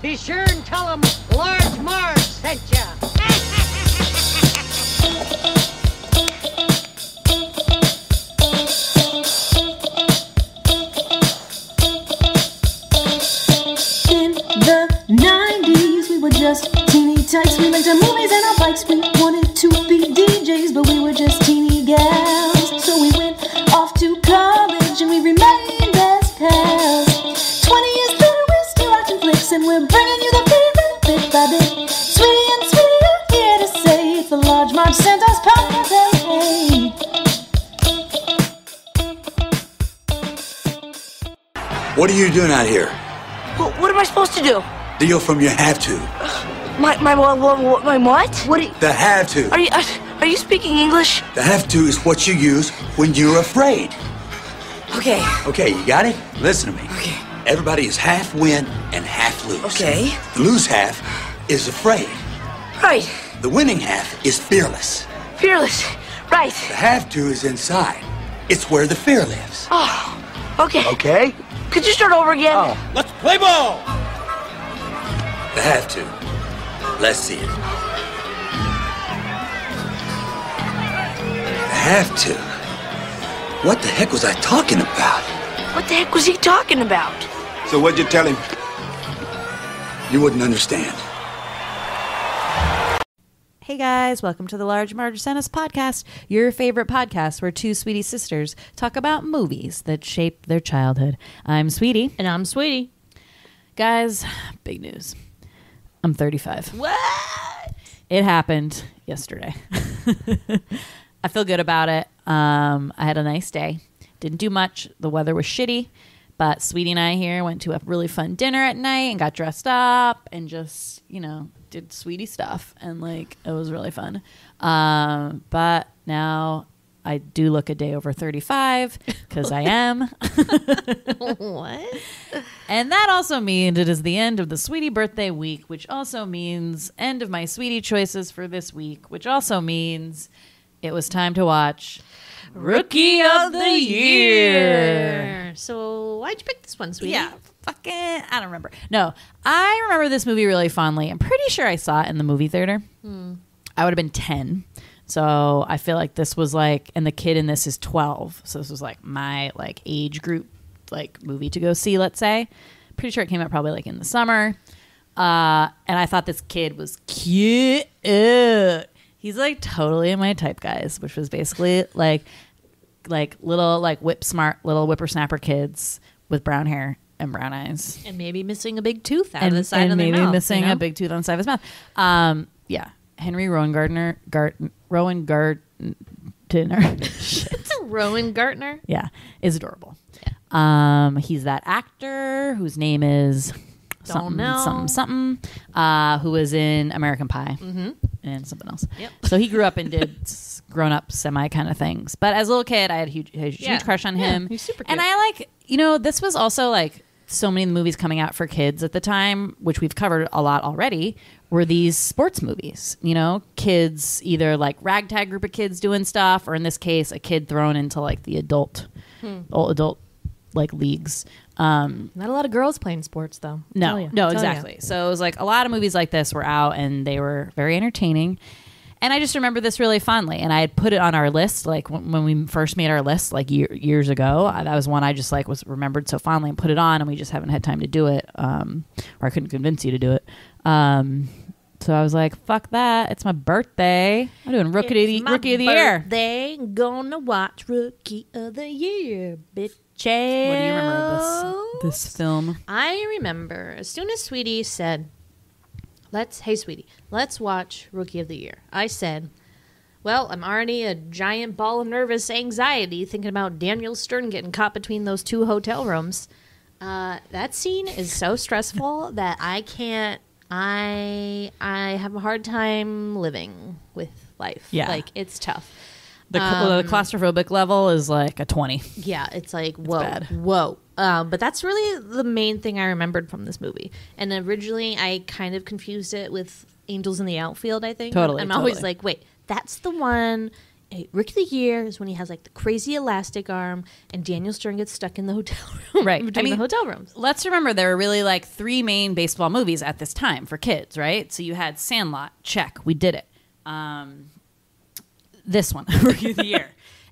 Be sure and tell them Large Marge sent ya. In the 90s, we were just teeny tykes. We rented movies and our bikes. We What are you doing out here? What, what am I supposed to do? Deal from your have to. My my what what, my what? What you, The have to. are you uh, are you speaking English? The have to is what you use when you're afraid. Okay. Okay, you got it? Listen to me. Okay. Everybody is half win and half lose. Okay. The lose half is afraid. Right. The winning half is fearless. Fearless. Right. The have to is inside. It's where the fear lives. Oh. Okay. Okay? Could you start over again? Oh. Let's play ball! I have to. Let's see it. The have to. What the heck was I talking about? What the heck was he talking about? So what'd you tell him? You wouldn't understand. Hey guys, welcome to the Large Marge Sent Us podcast, your favorite podcast where two sweetie sisters talk about movies that shape their childhood. I'm Sweetie. And I'm Sweetie. Guys, big news. I'm 35. What? It happened yesterday. I feel good about it. Um, I had a nice day. Didn't do much. The weather was shitty, but Sweetie and I here went to a really fun dinner at night and got dressed up and just, you know, did Sweetie stuff. And like, it was really fun. Um, but now I do look a day over 35 because I am. What? And that also means it is the end of the Sweetie birthday week, which also means end of my Sweetie choices for this week, which also means it was time to watch Rookie of the Year. So why'd you pick this one, Sweetie? Yeah, fucking, I don't remember. No, I remember this movie really fondly. I'm pretty sure I saw it in the movie theater. I would have been 10. So I feel like this was like, and the kid in this is 12. So this was like my like age group, like movie to go see, let's say. Pretty sure it came out probably like in the summer. Uh, and I thought this kid was cute. He's like totally my type, guys, which was basically like, like little like whip smart little whippersnapper kids with brown hair and brown eyes And maybe missing a big tooth out and, of the side and of their maybe mouth. missing you know? a big tooth on the side of his mouth. Um, yeah, Henry Rowan Gardner, Rowan Gardner, Rowan Gartner. yeah, is adorable. Um, he's that actor whose name is something, know. something, something, uh, who was in American Pie and something else. Yep. So he grew up and did grown up semi kind of things. But as a little kid, I had a huge, huge Yeah. crush on Yeah, him. he's super cute. And. I like, you know, this was also like so many of the movies coming out for kids at the time, which we've covered a lot already, were these sports movies. You know, kids either like ragtag group of kids doing stuff, or in this case, a kid thrown into like the adult, Hmm. old adult like leagues. Um, Not a lot of girls playing sports, though. no, no, Tell ya. exactly. So it was like a lot of movies like this were out and they were very entertaining. And I just remember this really fondly. And I had put it on our list, like when, when we first made our list, like year, years ago. Uh, That was one I just like was remembered so fondly and put it on. And we just haven't had time to do it, um, or I couldn't convince you to do it. Um, so I was like, "Fuck that! It's my birthday. I'm doing rookie of the, It's my rookie of the year." birthday. Gonna watch Rookie of the Year, bitch. What do you remember of this this film? I remember as soon as Sweetie said, "Let's, hey Sweetie, let's watch Rookie of the Year." I said, "Well, I'm already a giant ball of nervous anxiety thinking about Daniel Stern getting caught between those two hotel rooms. Uh, that scene is so stressful that I can't. I I have a hard time living with life. Yeah. like it's tough." The, cl- the claustrophobic level is like a twenty. Yeah, it's like whoa, bad. whoa. Um, but that's really the main thing I remembered from this movie. And originally, I kind of confused it with Angels in the Outfield. I think Totally, I'm always like, wait, that's the one a rookie of the year is when he has like the crazy elastic arm, and Daniel Stern gets stuck in the hotel room, Right. Between I mean, the hotel rooms. Let's remember there were really like three main baseball movies at this time for kids, right? So you had Sandlot, check, we did it. Um, this one, Rookie of the Year,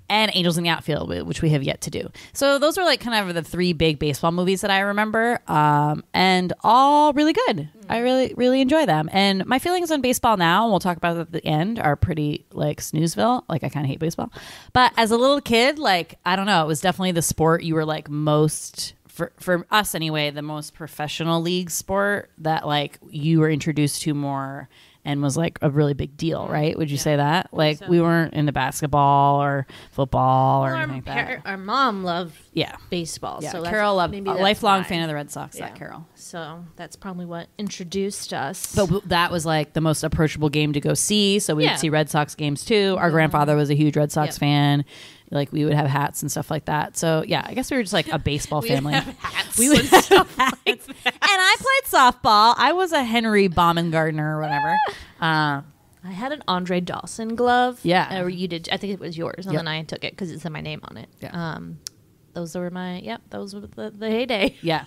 and Angels in the Outfield, which we have yet to do. So those were like kind of the three big baseball movies that I remember, um, and all really good. I really, really enjoy them. And my feelings on baseball now, and we'll talk about it at the end, are pretty like snoozeville. Like I kind of hate baseball, but as a little kid, like I don't know, it was definitely the sport you were like most for for us anyway, the most professional league sport that like you were introduced to more and was like a really big deal, right? Would you say that? Like we weren't into basketball or football or Our, anything like that. our mom loved yeah. baseball, Yeah, so Carol loved a lifelong why. fan of the Red Sox. Yeah. That Carol, So that's probably what introduced us. but that was like the most approachable game to go see. So we Yeah. would see Red Sox games too. Our grandfather was a huge Red Sox Yep. fan. Like we would have hats and stuff like that. So yeah, I guess we were just like a baseball We family. have hats We would and have hats. and I played softball. I was a Henry Baumgartner or whatever. Uh, I had an Andre Dawson glove. Yeah. or you did. I think it was yours, and Yep. then I took it because it said my name on it. Yeah. Um, those were my. Yep, those were the, the heyday. Yeah.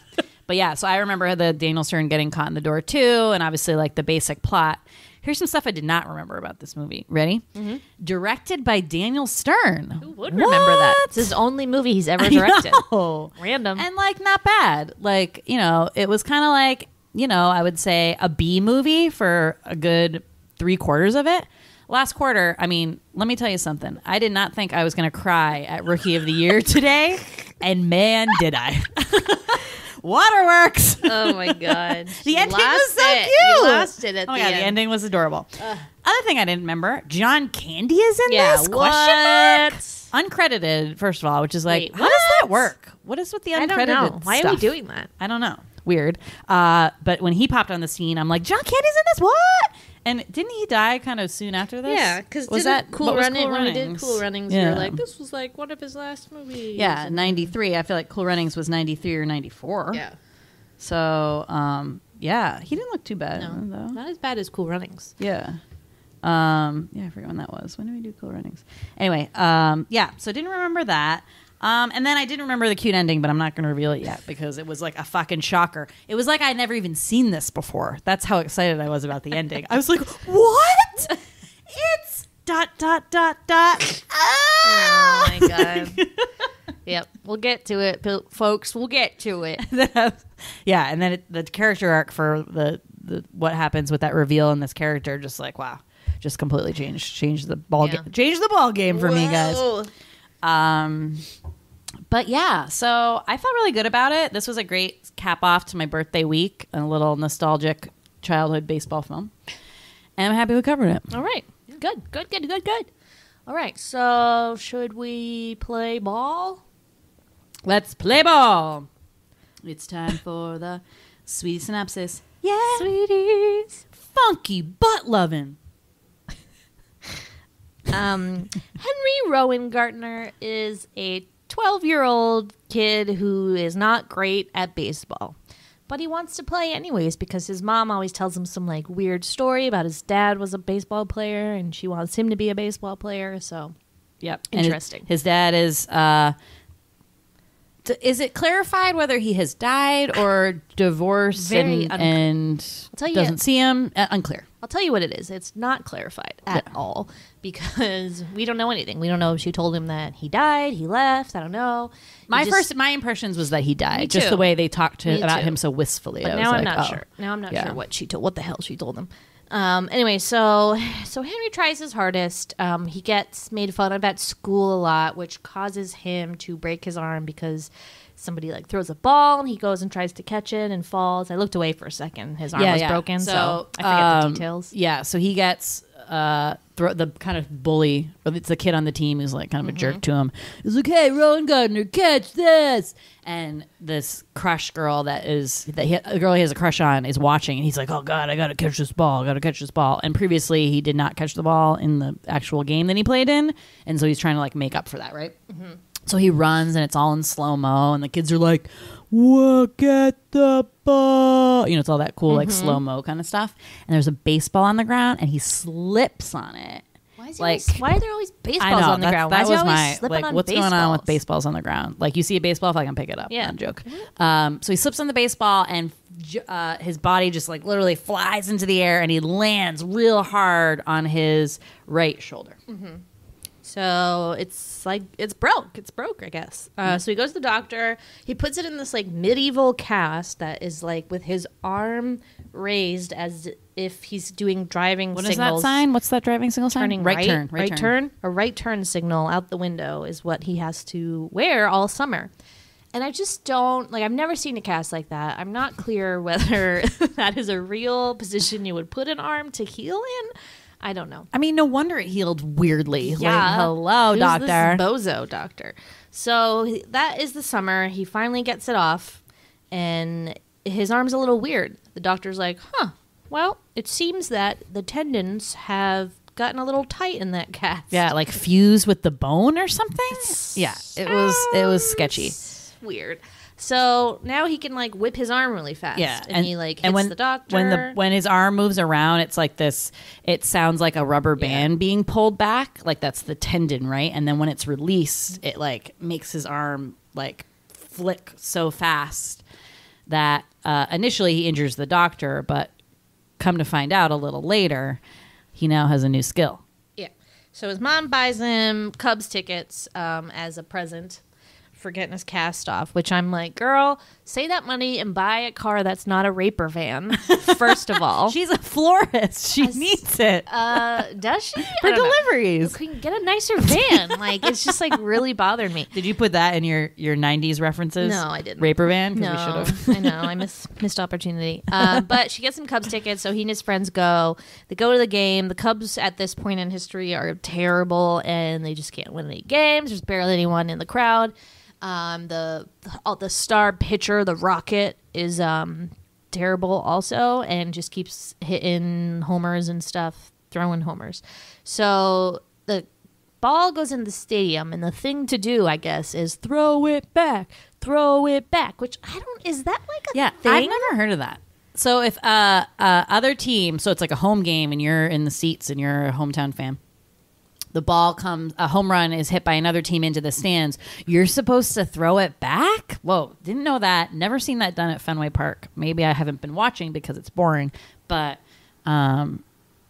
But yeah, so I remember the Daniel Stern getting caught in the door too, and obviously like the basic plot. Here's some stuff I did not remember about this movie. Ready? Mm-hmm. Directed by Daniel Stern. Who would remember that? It's his only movie he's ever directed. Random. And like not bad. Like, you know, it was kind of like, you know, I would say a B movie for a good three quarters of it. Last quarter, I mean, let me tell you something. I did not think I was going to cry at Rookie of the Year today, and man, did I. Waterworks. oh my god, The ending was so it. cute. You lost it at oh my the god, end. the ending was adorable. Other thing I didn't remember: John Candy is in Yeah, this. Question mark? what? Uncredited, first of all, which is like, Wait, how does that work? What is with the I uncredited? don't know. Why are we doing that? I don't know. Weird. Uh, but when he popped on the scene, I'm like, John Candy's in this. What? And didn't he die kind of soon after this? Yeah, because was that cool running? Cool when we did Runnings? Cool Runnings, Yeah. we were like, this was like one of his last movies. Yeah, 93. I feel like Cool Runnings was 93 or 94. yeah. So, um, yeah, he didn't look too bad No, though. not as bad as Cool Runnings. Yeah. Um, yeah, I forget when that was. When did we do Cool Runnings? Anyway, um, yeah, so didn't remember that. Um, and then I didn't remember the cute ending, but I'm not going to reveal it yet because it was like a fucking shocker. It was like I'd never even seen this before. That's how excited I was about the ending. I was like, what? It's dot, dot, dot, dot. Oh Ah! my god. yep, we'll get to it, folks. We'll get to it. yeah, and then it, the character arc for the, the what happens with that reveal and this character, just like wow, just completely changed changed the ball Yeah. game, changed the ball game for me, guys. Um, but yeah, so I felt really good about it. This was a great cap off to my birthday week, a little nostalgic childhood baseball film, and I'm happy we covered it. All right. Good. Good. Good. Good. Good. All right. So, should we play ball? Let's play ball. It's time for the sweetie synopsis. Yeah, Sweeties. funky butt loving. Um, Henry Rowengartner is a 12 year old kid who is not great at baseball. But he wants to play anyways because his mom always tells him some like weird story about his dad was a baseball player and she wants him to be a baseball player. So Yep. And his- Interesting. His, dad is. Uh, is it clarified whether he has died or divorced Very and, unclear. and tell you- doesn't see him? Uh, unclear. I'll tell you what it is. It's not clarified at all because we don't know anything. We don't know if she told him that he died, he left. I don't know. My just- first, my impressions was that he died. Just too. the way they talked to, Me about too. him so wistfully. But I was now I'm like, not oh. sure. Now I'm not Yeah. sure what she told, what the hell she told him. Um, anyway, so so Henry tries his hardest. Um, he gets made fun of at school a lot, which causes him to break his arm because somebody like throws a ball and he goes and tries to catch it and falls. I looked away for a second. His arm was broken, so, I forget um, the details. Yeah, so he gets uh, thro- the kind of bully. Or it's the kid on the team who's like kind of a Mm-hmm. jerk to him. He's like, "Hey, Rowengartner, catch this!" And this crush girl that is that he, the girl he has a crush on is watching, and he's like, "Oh God, I gotta catch this ball! I gotta catch this ball!" And previously, he did not catch the ball in the actual game that he played in, and so he's trying to like make up for that, right? So he runs and it's all in slow mo, and the kids are like, "Look at the ball!" You know, it's all that cool like slow mo kind of stuff. And there's a baseball on the ground, and he slips on it. Why, is he Like- always, why are there always baseballs know on the ground? that why was always my slipping like on what's going on with baseballs? baseballs on the ground. Like you see a baseball, if I can pick it up. Yeah. Joke. Um, so he slips on the baseball and uh, his body just like literally flies into the air and he lands real hard on his right shoulder. So it's like it's broke. It's broke, I guess. Uh, Mm. so he goes to the doctor. He puts it in this like medieval cast that is like with his arm raised as if he's doing driving What is signals. that sign? What's that driving signal sign? Turning right, right, turn. right, turn. A right turn signal out the window is what he has to wear all summer. And I just don't like. I've never seen a cast like that. I'm not clear whether that is a real position you would put an arm to heal in. I don't know. I mean, no wonder it healed weirdly. Like, Yeah. hello, Who's doctor. This bozo doctor. So he- that is the summer. He finally gets it off, and his arm's a little weird. The doctor's like, "Huh. Well, it seems that the tendons have gotten a little tight in that cast." Yeah, like fuse with the bone or something. Yeah, it was it was sketchy. It's weird. So now he can like whip his arm really fast. Yeah, and, he like hits and when the doctor. when the when his arm moves around, it's like this. It sounds like a rubber band being pulled back, like that's the tendon, right? And then when it's released, it like makes his arm like flick so fast that uh, initially he injures the doctor, but come to find out a little later, he now has a new skill. Yeah. So his mom buys him Cubs tickets um, as a present for getting his cast off, which I'm like, girl, save that money and buy a car that's not a raper van, first of all. She's a florist. She needs it uh, does she? for I don't know. deliveries. We can get a nicer van. like, it's just like really bothered me. Did you put that in your your '90s references? No, I didn't. Raper van. 'Cause No, we. I know. I miss, missed opportunity. Um, but she gets some Cubs tickets, so he and his friends go. They go to the game. The Cubs at this point in history are terrible, and they just can't win any games. There's barely anyone in the crowd. Um, the all the star pitcher, the Rocket, is um, terrible also, and just keeps hitting homers and stuff, throwing homers. So the ball goes in the stadium and the thing to do i guess is throw it back throw it back which i don't is that like a Yeah, thing I've never heard of that. So if uh, uh other team, so it's like a home game and you're in the seats and you're a hometown fan. The ball comes, a home run is hit by another team into the stands. You're supposed to throw it back. Whoa, didn't know that. Never seen that done at Fenway Park. Maybe I haven't been watching because it's boring, but um,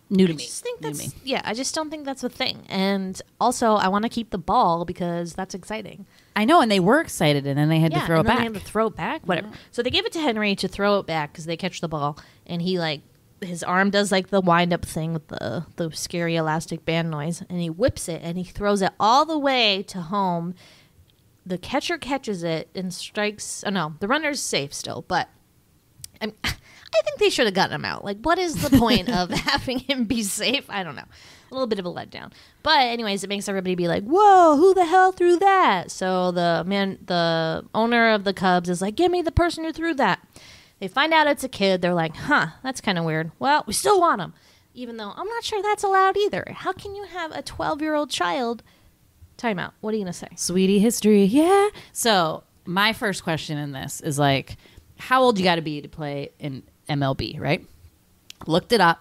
new to I me. just think New to that's me. yeah. I just don't think that's a thing. And also, I want to keep the ball because that's exciting. I know, and they were excited, and then they had yeah, to throw it back. They had to throw it back. Whatever. So they gave it to Henry to throw it back because they catch the ball, and he like his arm does like the wind up thing with the the scary elastic band noise, and he whips it and he throws it all the way to home. The catcher catches it and strikes. Oh no, the runner's safe still, but I'm, I think they should have gotten him out. Like, what is the point of having him be safe? I don't know. A little bit of a letdown. But anyways, it makes everybody be like, "Whoa, who the hell threw that?" So the man, the owner of the Cubs, is like, "Give me the person who threw that." They find out it's a kid. They're like, "Huh, that's kind of weird." Well, we still want him, even though I'm not sure that's allowed either. How can you have a 12 year old child? Time out. What are you gonna say? Sweetie history, yeah. So my first question in this is like, how old you got to be to play in MLB, right? Looked it up.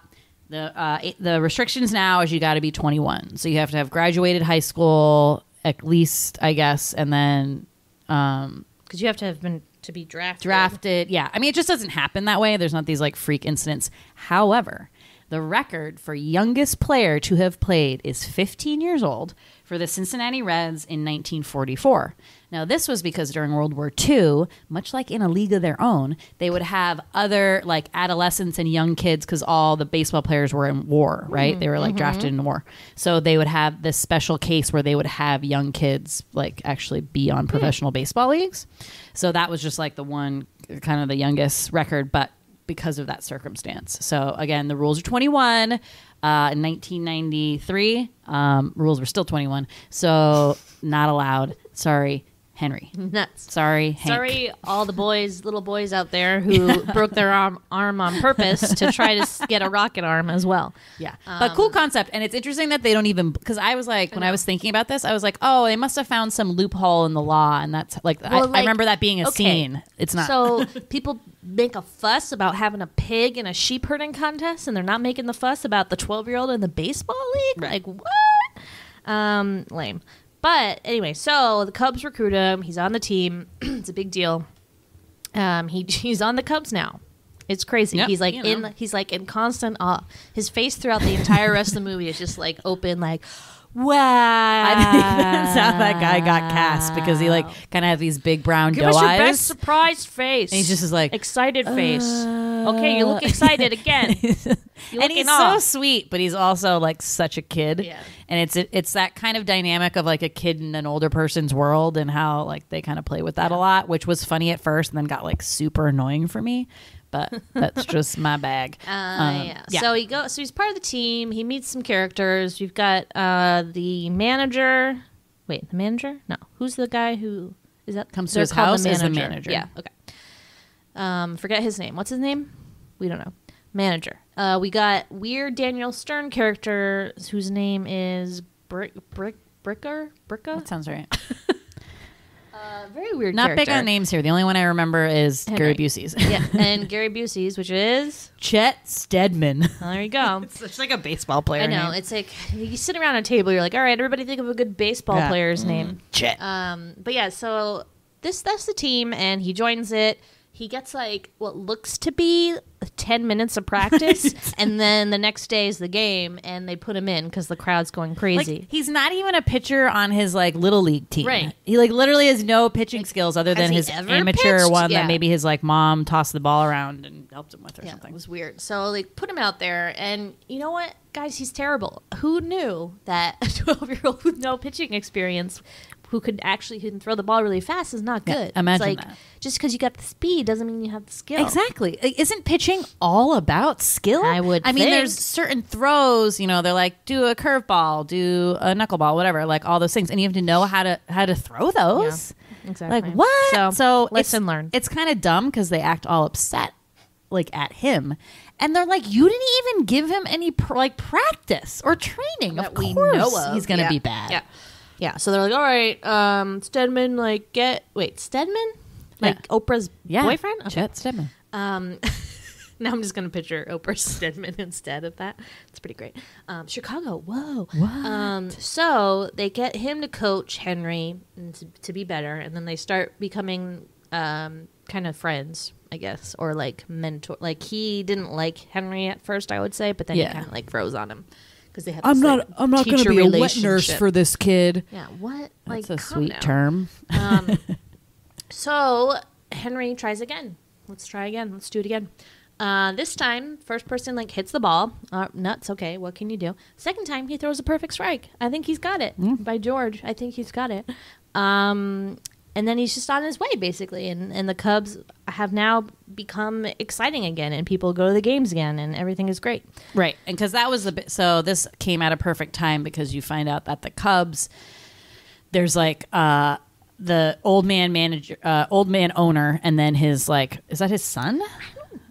The uh, the restrictions now is you got to be 21, so you have to have graduated high school at least, I guess, and then um, Because you have to have been to be drafted. drafted. Yeah, I mean, it just doesn't happen that way. There's not these like freak incidents. However, the record for youngest player to have played is 15 years old for the Cincinnati Reds in 1944. Now, this was because during World War II, much like in a league of their own, they would have other like adolescents and young kids because all the baseball players were in war, right? Mm-hmm, they were like mm-hmm. drafted in war. So they would have this special case where they would have young kids like actually be on hmm. professional baseball leagues. So that was just like the one kind of the youngest record, but because of that circumstance. So again, the rules are 21. Uh, in 1993, um, rules were still 21. So not allowed. Sorry, Henry. Nuts. Sorry, Hank. Sorry, all the boys, little boys out there who broke their arm, arm on purpose to try to s- get a rocket arm as well. Yeah, but cool concept, and it's interesting that they don't even because I was like when I was thinking about this, I was like, oh, they must have found some loophole in the law, and that's like, I, Well, I like, remember that being a okay, scene. It's not. So people make a fuss about having a pig in a sheep herding contest, and they're not making the fuss about the twelve year old in the baseball league. Like what? Um, lame. But anyway, so the Cubs recruit him. He's on the team. it's a big deal. Um, he he's on the Cubs now. It's crazy. Yep, he's like you know. in he's like in constant awe. His face throughout the entire rest of the movie is just like open, like wow. I think that's how that guy got cast because he like kind of had these big brown Give doe us your eyes. best surprise face. And he's just like, excited face. Okay, you look excited again. And he's awe. so sweet, but he's also like such a kid. Yeah. And it's it's that kind of dynamic of like a kid in an older person's world and how like they kind of play with that a lot, which was funny at first and then got like super annoying for me. But that's just my bag. Uh, Um, yeah. So he goes. So he's part of the team. He meets some characters. We've got uh, the manager. Wait, the manager? No, who's the guy who is that? Comes to his house as the manager. Yeah. Okay. Um, forget his name. What's his name? We don't know. Manager. Uh, we got weird Daniel Stern character whose name is Brick Brick Bricker Bricka. that sounds right. Uh, very weird. Not character. big on names here. The only one I remember is Gary Busey's. yeah, and Gary Busey's, which is Chet Stedman. well, there you go. It's like a baseball player. I know. It's like you sit around a table. You're like, all right, everybody, think of a good baseball Yeah. player's name. Chet. Um, but yeah, so this that's the team, and he joins it. He gets like what looks to be ten minutes of practice, and then the next day is the game, and they put him in because the crowd's going crazy. Like he's not even a pitcher on his like little league team. Right. He like literally has no pitching skills other than his amateur pitched? one Yeah. that maybe his like mom tossed the ball around and helped him with or yeah, something. it was weird. So like put him out there, and you know what, guys, he's terrible. Who knew that a twelve year old with no pitching experience, who could actually who can throw the ball really fast, is not Yeah, good. imagine it's like, that. Just because you got the speed doesn't mean you have the skill. Exactly. Isn't pitching all about skill? I would I mean, there's certain throws. You know, they're like do a curveball, do a knuckleball, whatever. Like all those things, and you have to know how to how to throw those. Exactly. Like what? So, So, lesson it's, learned. It's kind of dumb because they act all upset, like at him, and they're like, "You didn't even give him any pr- like practice or training. that of we course, know of. he's gonna Yeah. be bad." Yeah. Yeah. So they're like, all right, um, Stedman, like, get wait, Stedman, like Yeah. Oprah's yeah. boyfriend. Okay. Chet Stedman. Um, now I'm just gonna picture Oprah Stedman instead of that. It's pretty great. Um, Chicago. Whoa. What? Um, so they get him to coach Henry to, to be better, and then they start becoming um, kind of friends, I guess, or like mentor. Like he didn't like Henry at first, I would say, but then Yeah. he kind of like froze on him because they had. I'm this, not. like, I'm not going to be a wet nurse for this kid. Yeah, what? That's like a sweet down. term. Um, so Henry tries again. Let's try again. Let's do it again. Uh, this time, first person like hits the ball. Uh, nuts. Okay, what can you do? Second time, he throws a perfect strike. I think he's got it. By George, I think he's got it. Um, and then he's just on his way basically, and and the Cubs have now become exciting again, and people go to the games again, and everything is great. Right. And because that was the bit. So this came at a perfect time because you find out that the Cubs, there's like uh, the old man manager, uh, old man owner, and then his like, is that his son?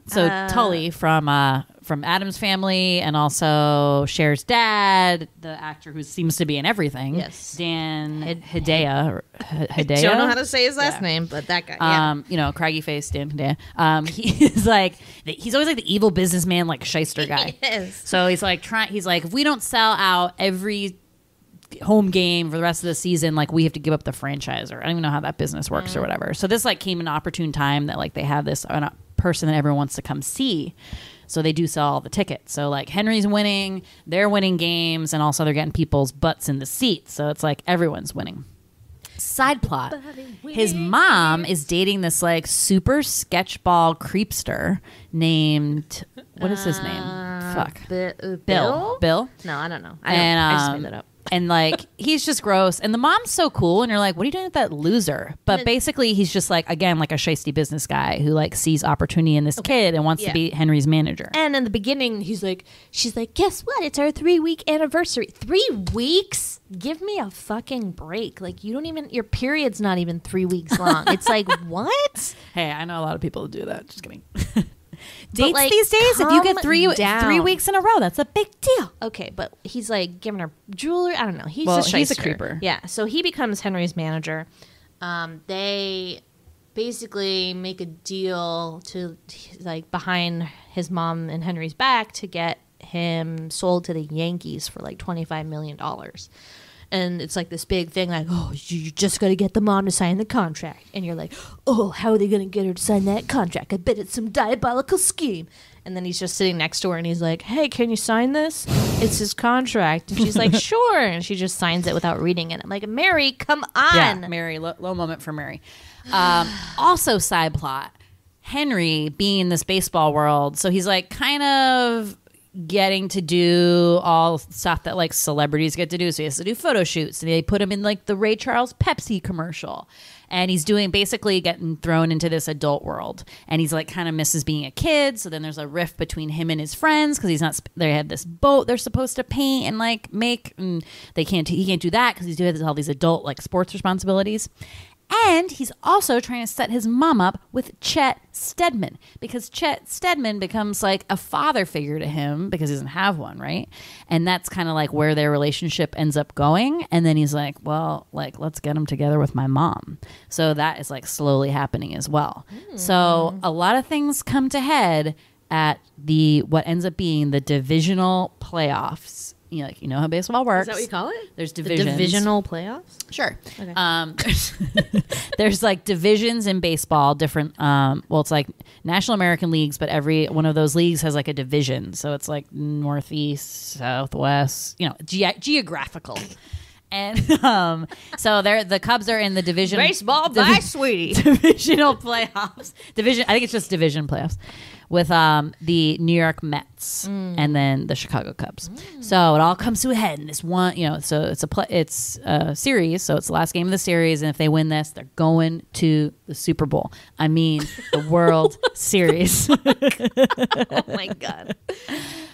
So Tully from uh, from Addams Family, and also Cher's dad, the actor who seems to be in everything. Yes. Dan Hid- Hidea. H- Hidea. Don't know how to say his last Yeah. name, but that guy. Yeah. Um, you know, craggy face Dan Hedaya. Um, he's like he's always like the evil businessman, like shyster guy. Yes. So he's like trying. He's like, if we don't sell out every home game for the rest of the season, like we have to give up the franchise, or I don't even know how that business works or whatever. So this like came an opportune time that like they have this uh, person that everyone wants to come see. So they do sell all the tickets. So like Henry's winning, they're winning games, and also they're getting people's butts in the seats. So it's like everyone's winning. Side plot: His mom is dating this like super sketchball creepster named what is his name? Fuck. Bi- uh, Bill. Bill. No, I don't know. I, And I just um, made that up. And like he's just gross. And the mom's so cool, and you're like, what are you doing with that loser? But basically, he's just like again like a shisty business guy who like sees opportunity in this kid and wants Yeah. to be Henry's manager. And in the beginning, he's like, she's like, guess what? It's our three week anniversary. Three weeks? Give me a fucking break. Like, you don't even, your period's not even three weeks long. It's like, what? hey, I know a lot of people who do that. Just kidding. Dates like, these days, if you get three down. three weeks in a row, that's a big deal. Okay, but he's like giving her jewelry. I don't know. He's Well, a he's a creeper. Yeah. So he becomes Henry's manager. Um, they basically make a deal to like behind his mom and Henry's back to get him sold to the Yankees for like twenty five million dollars. And it's like this big thing, like, oh, you just got to get the mom to sign the contract. And you're like, oh, how are they going to get her to sign that contract? I bet it's some diabolical scheme. And then he's just sitting next to her and he's like, hey, can you sign this? It's his contract. And she's like, sure. And she just signs it without reading it. I'm like, Mary, come on. Yeah, Mary, low, low moment for Mary. Um, also, side plot Henry being in this baseball world. So he's like kind of getting to do all stuff that like celebrities get to do. So he has to do photo shoots and they put him in like the Ray Charles Pepsi commercial. And he's doing basically getting thrown into this adult world. And he's like kind of misses being a kid. So then there's a rift between him and his friends because he's not, they had this boat they're supposed to paint and like make. And they can't, he can't do that because he's doing all these adult like sports responsibilities. And he's also trying to set his mom up with Chet Stedman because Chet Stedman becomes like a father figure to him because he doesn't have one, right? And that's kind of like where their relationship ends up going. And then he's like, well, like, let's get him together with my mom. So that is like slowly happening as well. Hmm. So a lot of things come to head at the what ends up being the divisional playoffs. You know, like you know how baseball works. Is that what you call it? There's The divisions. divisional playoffs? Sure. Um, there's, there's like divisions in baseball, different. Um, well, it's like National American leagues, but every one of those leagues has like a division. So it's like northeast, southwest, you know, ge- geographical. And um, so they're the Cubs are in the division Baseball divi- by Sweetie. divisional playoffs. Division. I think it's just division playoffs with um, the New York Mets and then the Chicago Cubs. So it all comes to a head in this one. You know, so it's a pla it's a series. So it's the last game of the series, and if they win this, they're going to the Super Bowl. I mean, the World Series. oh my God.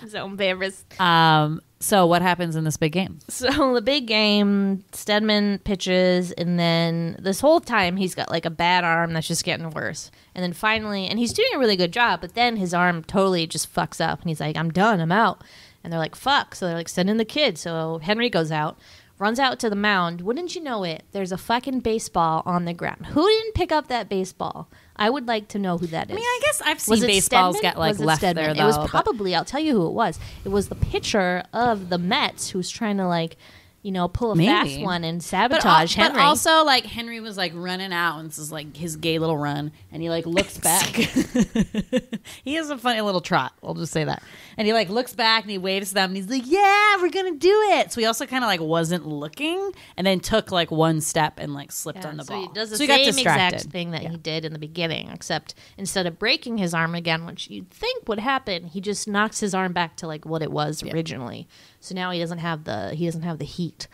I'm so embarrassed. Um, so what happens in this big game? So the big game, Stedman pitches, and then this whole time he's got like a bad arm that's just getting worse. And then finally, and he's doing a really good job, but then his arm totally just fucks up, and he's like, "I'm done, I'm out." And they're like, "Fuck!" So they're like, "Send in the kid." So Henry goes out, runs out to the mound. Wouldn't you know it? There's a fucking baseball on the ground. Who didn't pick up that baseball? I would like to know who that is. I mean, I guess I've seen it baseballs Stedman? get like Was it left Stedman? there. Though, It was probably. I'll tell you who it was. It was the pitcher of the Mets who's trying to like, you know, pull a Maybe. fast one and But, sabotage al- Henry. but also like Henry was like running out and this is like his gay little run and he like looks back. he has a funny little trot. I'll just say that. And he like looks back and he waves to them and he's like, "Yeah, we're gonna do it." So he also kind of like wasn't looking and then took like one step and like slipped Yeah, on the so ball. he does the so he got same exact thing that he did in the beginning, except instead of breaking his arm again, which you'd think would happen, he just knocks his arm back to like what it was originally. So now he doesn't have the he doesn't have the heat.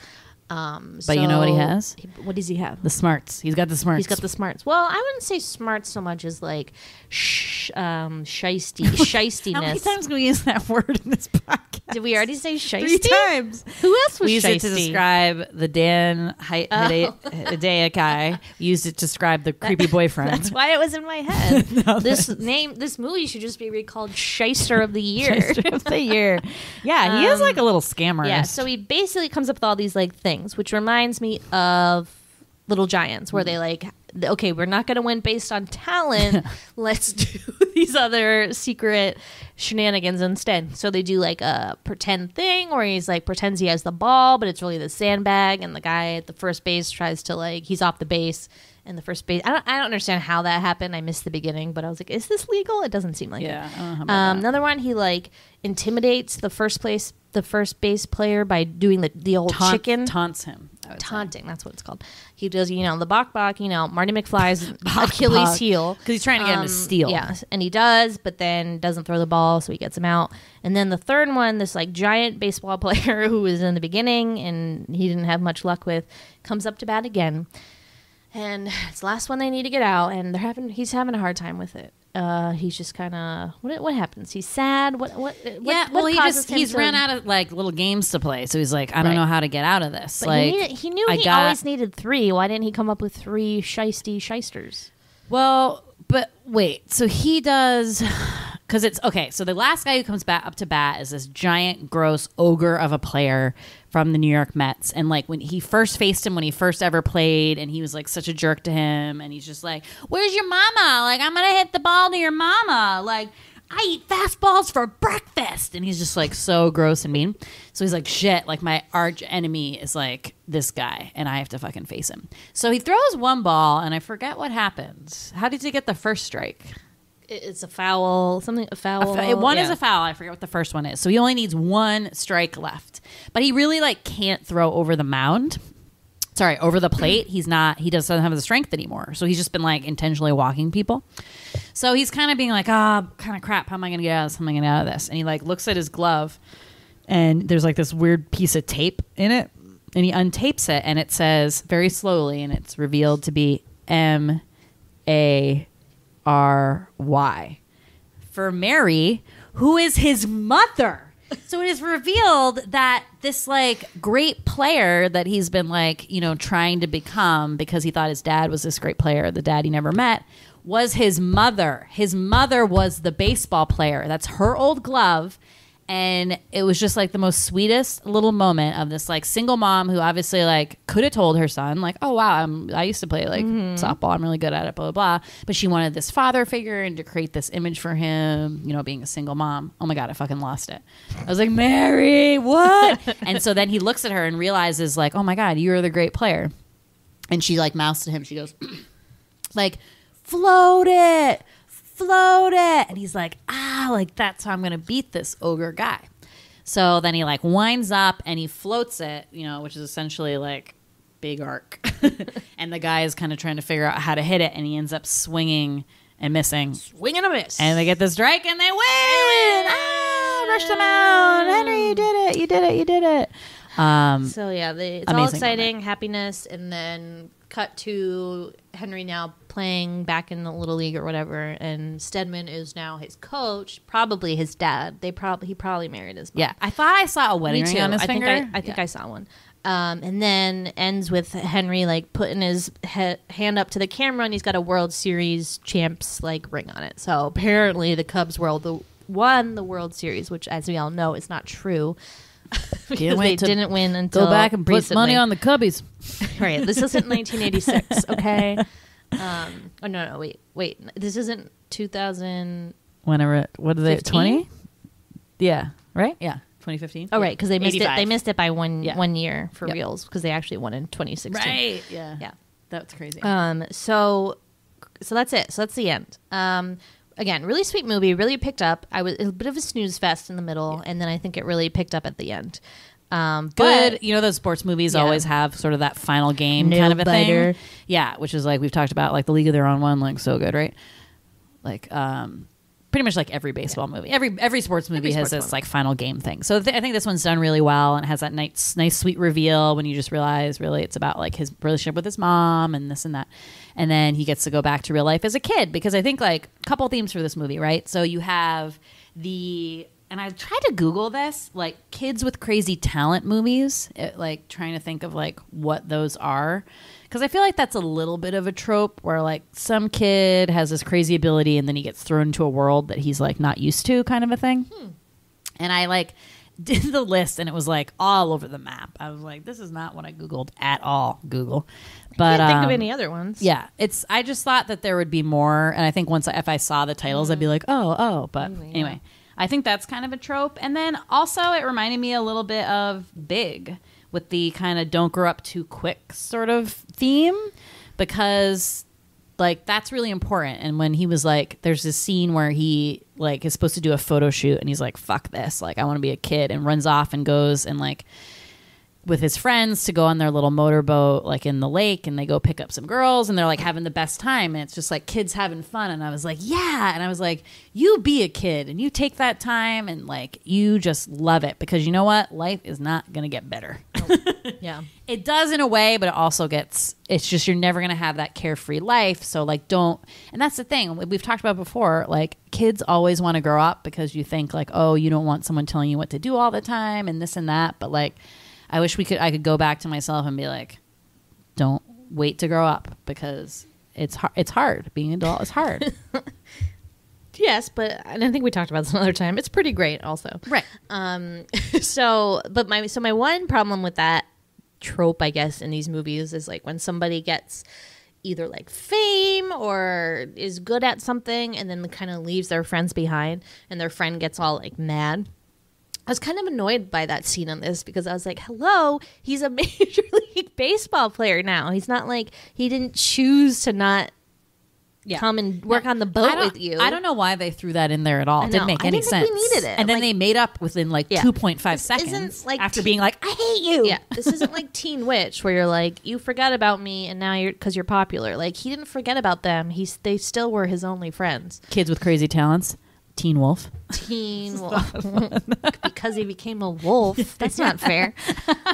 Um, But you know what he has? he- what does he have? The smarts. He's got the smarts. He's got the smarts. Well, I wouldn't say smart so much as like sh- um, shisty, shistiness. How many times can we use that word in this podcast? Did we already say shisty? Three times. Who else was we used it to describe the Dan Hi- oh. Hide- Hidayah guy. Used it to describe the creepy boyfriend. That's why it was in my head. this name, this movie should just be recalled "Shyster of the Year." of the year. Yeah, he is like a little scammer. yeah, so he basically comes up with all these like things, which reminds me of Little Giants, where they like, okay, we're not going to win based on talent. Let's do these other secret shenanigans instead. So they do like a pretend thing where he's like pretends he has the ball, but it's really the sandbag, and the guy at the first base tries to like he's off the base. And the first base, I don't, I don't understand how that happened. I missed the beginning, but I was like, "Is this legal?" It doesn't seem like Yeah, it. I don't know how about Um, another one, he like intimidates the first place, the first base player by doing the the old Taunt- chicken taunts him. Would say. taunting. That's what it's called. He does, you know, the bok bok, you know, Marty McFly's Bok Achilles bok. heel 'Cause he's trying to get him to um, steal. Yeah, and he does, but then doesn't throw the ball, so he gets him out. And then the third one, this like giant baseball player who was in the beginning and he didn't have much luck with, comes up to bat again. And it's the last one they need to get out, and they're having he's having a hard time with it. Uh, he's just kind of what what happens? He's sad. What what? what yeah, what well, he just he's to- ran out of like little games to play, so he's like, I don't Right. know how to get out of this. But like, he, needed, he knew I he got- always needed three. Why didn't he come up with three shisty shysters? Well, but wait. So he does because it's okay. So the last guy who comes back up to bat is this giant, gross ogre of a player from the New York Mets. And like when he first faced him when he first ever played, and he was like such a jerk to him, and he's just like, "Where's your mama? Like I'm gonna hit the ball to your mama. Like." I eat fastballs for breakfast. And he's just like so gross and mean. So he's like, shit, like my arch enemy is like this guy and I have to fucking face him. So he throws one ball and I forget what happens. How did he get the first strike? It- It's a foul, something a foul. Fa- one is a foul. I forget what the first one is. So he only needs one strike left. But he really like can't throw over the mound. Sorry, over the plate. He's not. He doesn't have the strength anymore. So he's just been like intentionally walking people. So he's kind of being like, ah, kind of crap. How am I going to get out of this? How am I going to get out of this? And he like looks at his glove, and there's like this weird piece of tape in it, and he untapes it, and it says very slowly, and it's revealed to be M A R Y for Mary, who is his mother. So it is revealed that this like great player that he's been like, you know, trying to become because he thought his dad was this great player, the dad he never met, was his mother. His mother was the baseball player. That's her old glove. And it was just like the most sweetest little moment of this like single mom who obviously like could have told her son like, oh wow, I'm, I used to play like mm-hmm. softball. I'm really good at it. Blah blah blah. But she wanted this father figure and to create this image for him. You know, being a single mom. Oh my god, I fucking lost it. I was like, Mary, what? and so then he looks at her and realizes like, oh my god, you're the great player. And she like mouths to him. She goes, like, float it, float it. And he's like, ah, like that's how I'm gonna beat this ogre guy. So then he like winds up and he floats it, you know, which is essentially like big arc. and the guy is kind of trying to figure out how to hit it, and he ends up swinging and missing. Swing and a miss. And they get the strike and they win. Ah, rush them out. Henry, you did it. You did it. You did it. Um, So yeah, the, it's all exciting, happiness, and then cut to Henry now playing back in the little league or whatever, and Stedman is now his coach, probably his dad. They probably he probably married his mom. yeah, I thought I saw a wedding Me ring too. on his I finger. think I, I think I saw one. Um, and then ends with Henry like putting his he- hand up to the camera, and he's got a World Series champs like ring on it. So apparently, the Cubs world the won the World Series, which, as we all know, is not true. because they to didn't win until Go back and put recently. money on the Cubbies. Right. This isn't 1986. Okay. Um. Oh no no wait wait. This isn't 2000. Whenever, it- what are they? 15? Twenty? Yeah. Right. Yeah. 2015. Oh right, because they missed it. They missed it by one Yeah. one year for Yep. reals because they actually won in 2016. Right. Yeah. Yeah. That's crazy. Um, so, so that's it. So that's the end. Um, again, really sweet movie. Really picked up. I was a bit of a snooze fest in the middle, and then I think it really picked up at the end. Um, Good. but you know, those sports movies Yeah. always have sort of that final game Nail kind of a biter. thing. Yeah, which is like we've talked about, like the League of Their Own one, like so good, right? Like, um, pretty much like every baseball movie, every every sports movie has sports this movie. like final game thing. So th- I think this one's done really well and has that nice, nice, sweet reveal when you just realize really it's about like his relationship with his mom and this and that, and then he gets to go back to real life as a kid because I think like a couple themes for this movie, right? So you have the and I tried to Google this, like kids with crazy talent movies, it, like trying to think of like what those are. Because I feel like that's a little bit of a trope where like some kid has this crazy ability and then he gets thrown into a world that he's like not used to, kind of a thing. Hmm. And I like did the list and it was like all over the map. I was like, this is not what I Googled at all, Google. But I can't think of um, any other ones. yeah, it's. I just thought that there would be more, and I think once I, if I saw the titles, I'd be like, oh, oh. But anyway, I think that's kind of a trope. And then also, it reminded me a little bit of Big with the kind of "don't grow up too quick" sort of theme, because like that's really important. And when he was like, there's this scene where he like is supposed to do a photo shoot, and he's like, fuck this, like I want to be a kid, and runs off and goes and like with his friends to go on their little motorboat like in the lake and they go pick up some girls and they're like having the best time. And it's just like kids having fun. And I was like yeah. And I was like you be a kid and you take that time and like you just love it because you know what? Life is not going to get better yeah. it does in a way but it also gets it's just you're never going to have that carefree life. So like don't and that's the thing we've talked about before like kids always want to grow up because you think like oh you don't want someone telling you what to do all the time and this and that. But like i wish we could i could go back to myself and be like don't wait to grow up because it's hard it's hard. Being an adult is hard Yes, but and I think we talked about this another time. It's pretty great, also. right Um, so, but my so my one problem with that trope, I guess, in these movies is like when somebody gets either like fame or is good at something and then kind of leaves their friends behind and their friend gets all like mad. I was kind of annoyed by that scene on this because I was like, hello, he's a major league baseball player now. He's not like he didn't choose to not Yeah. come and work on the boat with you. I don't know why they threw that in there at all. I It didn't make I any didn't sense. think we needed it. And then Like- they made up within like Yeah. 2.5 This seconds isn't like after being like, I hate you. Yeah, this isn't like Teen Witch where you're like you forgot about me and now you're because you're popular. Like he didn't forget about them. He's they still were his only friends. Kids with crazy talents. Teen Wolf. Teen Wolf because he became a wolf. That's not fair.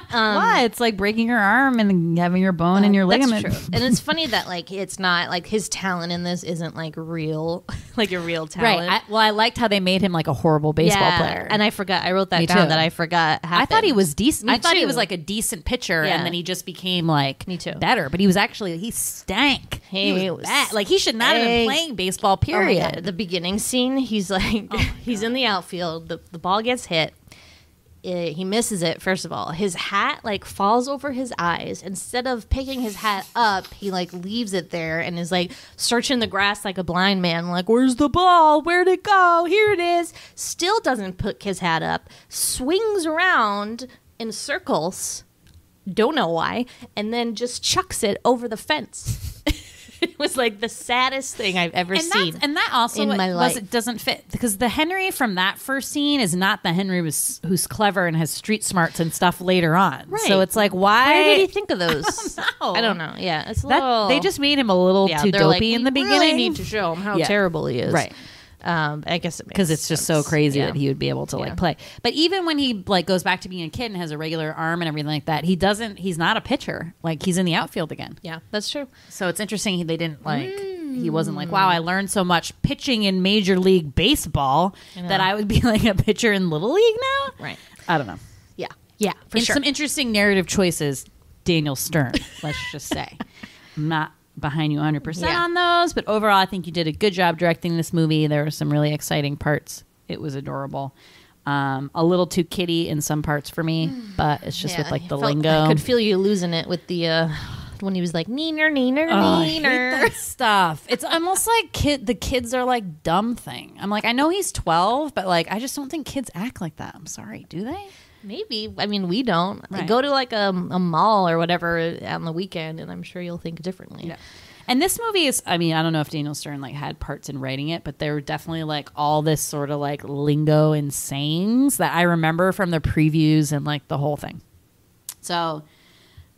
Um, Why? It's like breaking your arm and having your bone and uh, your That's ligament. true. And it's funny that like it's not like his talent in this isn't like real, like a real Right. talent. I, well, I liked how they made him like a horrible baseball Yeah, player. And I forgot. I wrote that Me down too. that I forgot. I thought he was decent. Me I thought he too. was like a decent pitcher, Yeah. and then he just became like Me too. better. But he was actually he stank. He He was was bad. Like he should not have been stank. playing baseball. Oh my Period. God. The beginning scene, he's like, he's in the outfield. The, the ball gets hit. Uh, he misses it. First of all, his hat like falls over his eyes. Instead of picking his hat up, he like leaves it there and is like searching the grass like a blind man. Like, where's the ball? Where'd it go? Here it is. Still doesn't put his hat up. Swings around in circles. Don't know why. And then just chucks it over the fence. it was like the saddest thing I've ever and seen. and that also in my was life. it doesn't fit because the Henry from that first scene is not the Henry who's, who's clever and has street smarts and stuff later on. Right. So it's like why Where did he think of those? know. I don't know. Yeah, it's a that little. they just made him a little yeah, too dopey like, in the "We beginning. Really need to show him how Yeah. terrible he is. Right. Um, I guess because makes it's just so crazy Yeah. that he would be able to Yeah. like play. But even when he like goes back to being a kid and has a regular arm and everything like that, he doesn't. He's not a pitcher. Like he's in the outfield again. Yeah, that's true. So it's interesting he- they didn't like. He wasn't like, Mm. wow, I learned so much pitching in Major League Baseball that I would be like a pitcher in Little League now. Right. I don't know. Yeah. Yeah. For and sure. some interesting narrative choices, Daniel Stern. let's just say, not behind you 100 percent Yeah. on those, but overall, I think you did a good job directing this movie. There were some really exciting parts. It was adorable. Um, a little too kiddie in some parts for me, but it's just Yeah, with like the lingo. I could feel you losing it with the uh, when he was like neener neener Oh, neener. that stuff. It's almost like kid. The kids are like dumb thing. I'm like, I know he's 12, but like, I just don't think kids act like that. I'm sorry. Do they? Maybe. I mean, we don't. Right. Go to like a, a mall or whatever on the weekend, and I'm sure you'll think differently. And this movie is, I mean, I don't know if Daniel Stern like had parts in writing it, but there were definitely like all this sort of like lingo and sayings that I remember from the previews and like the whole thing. So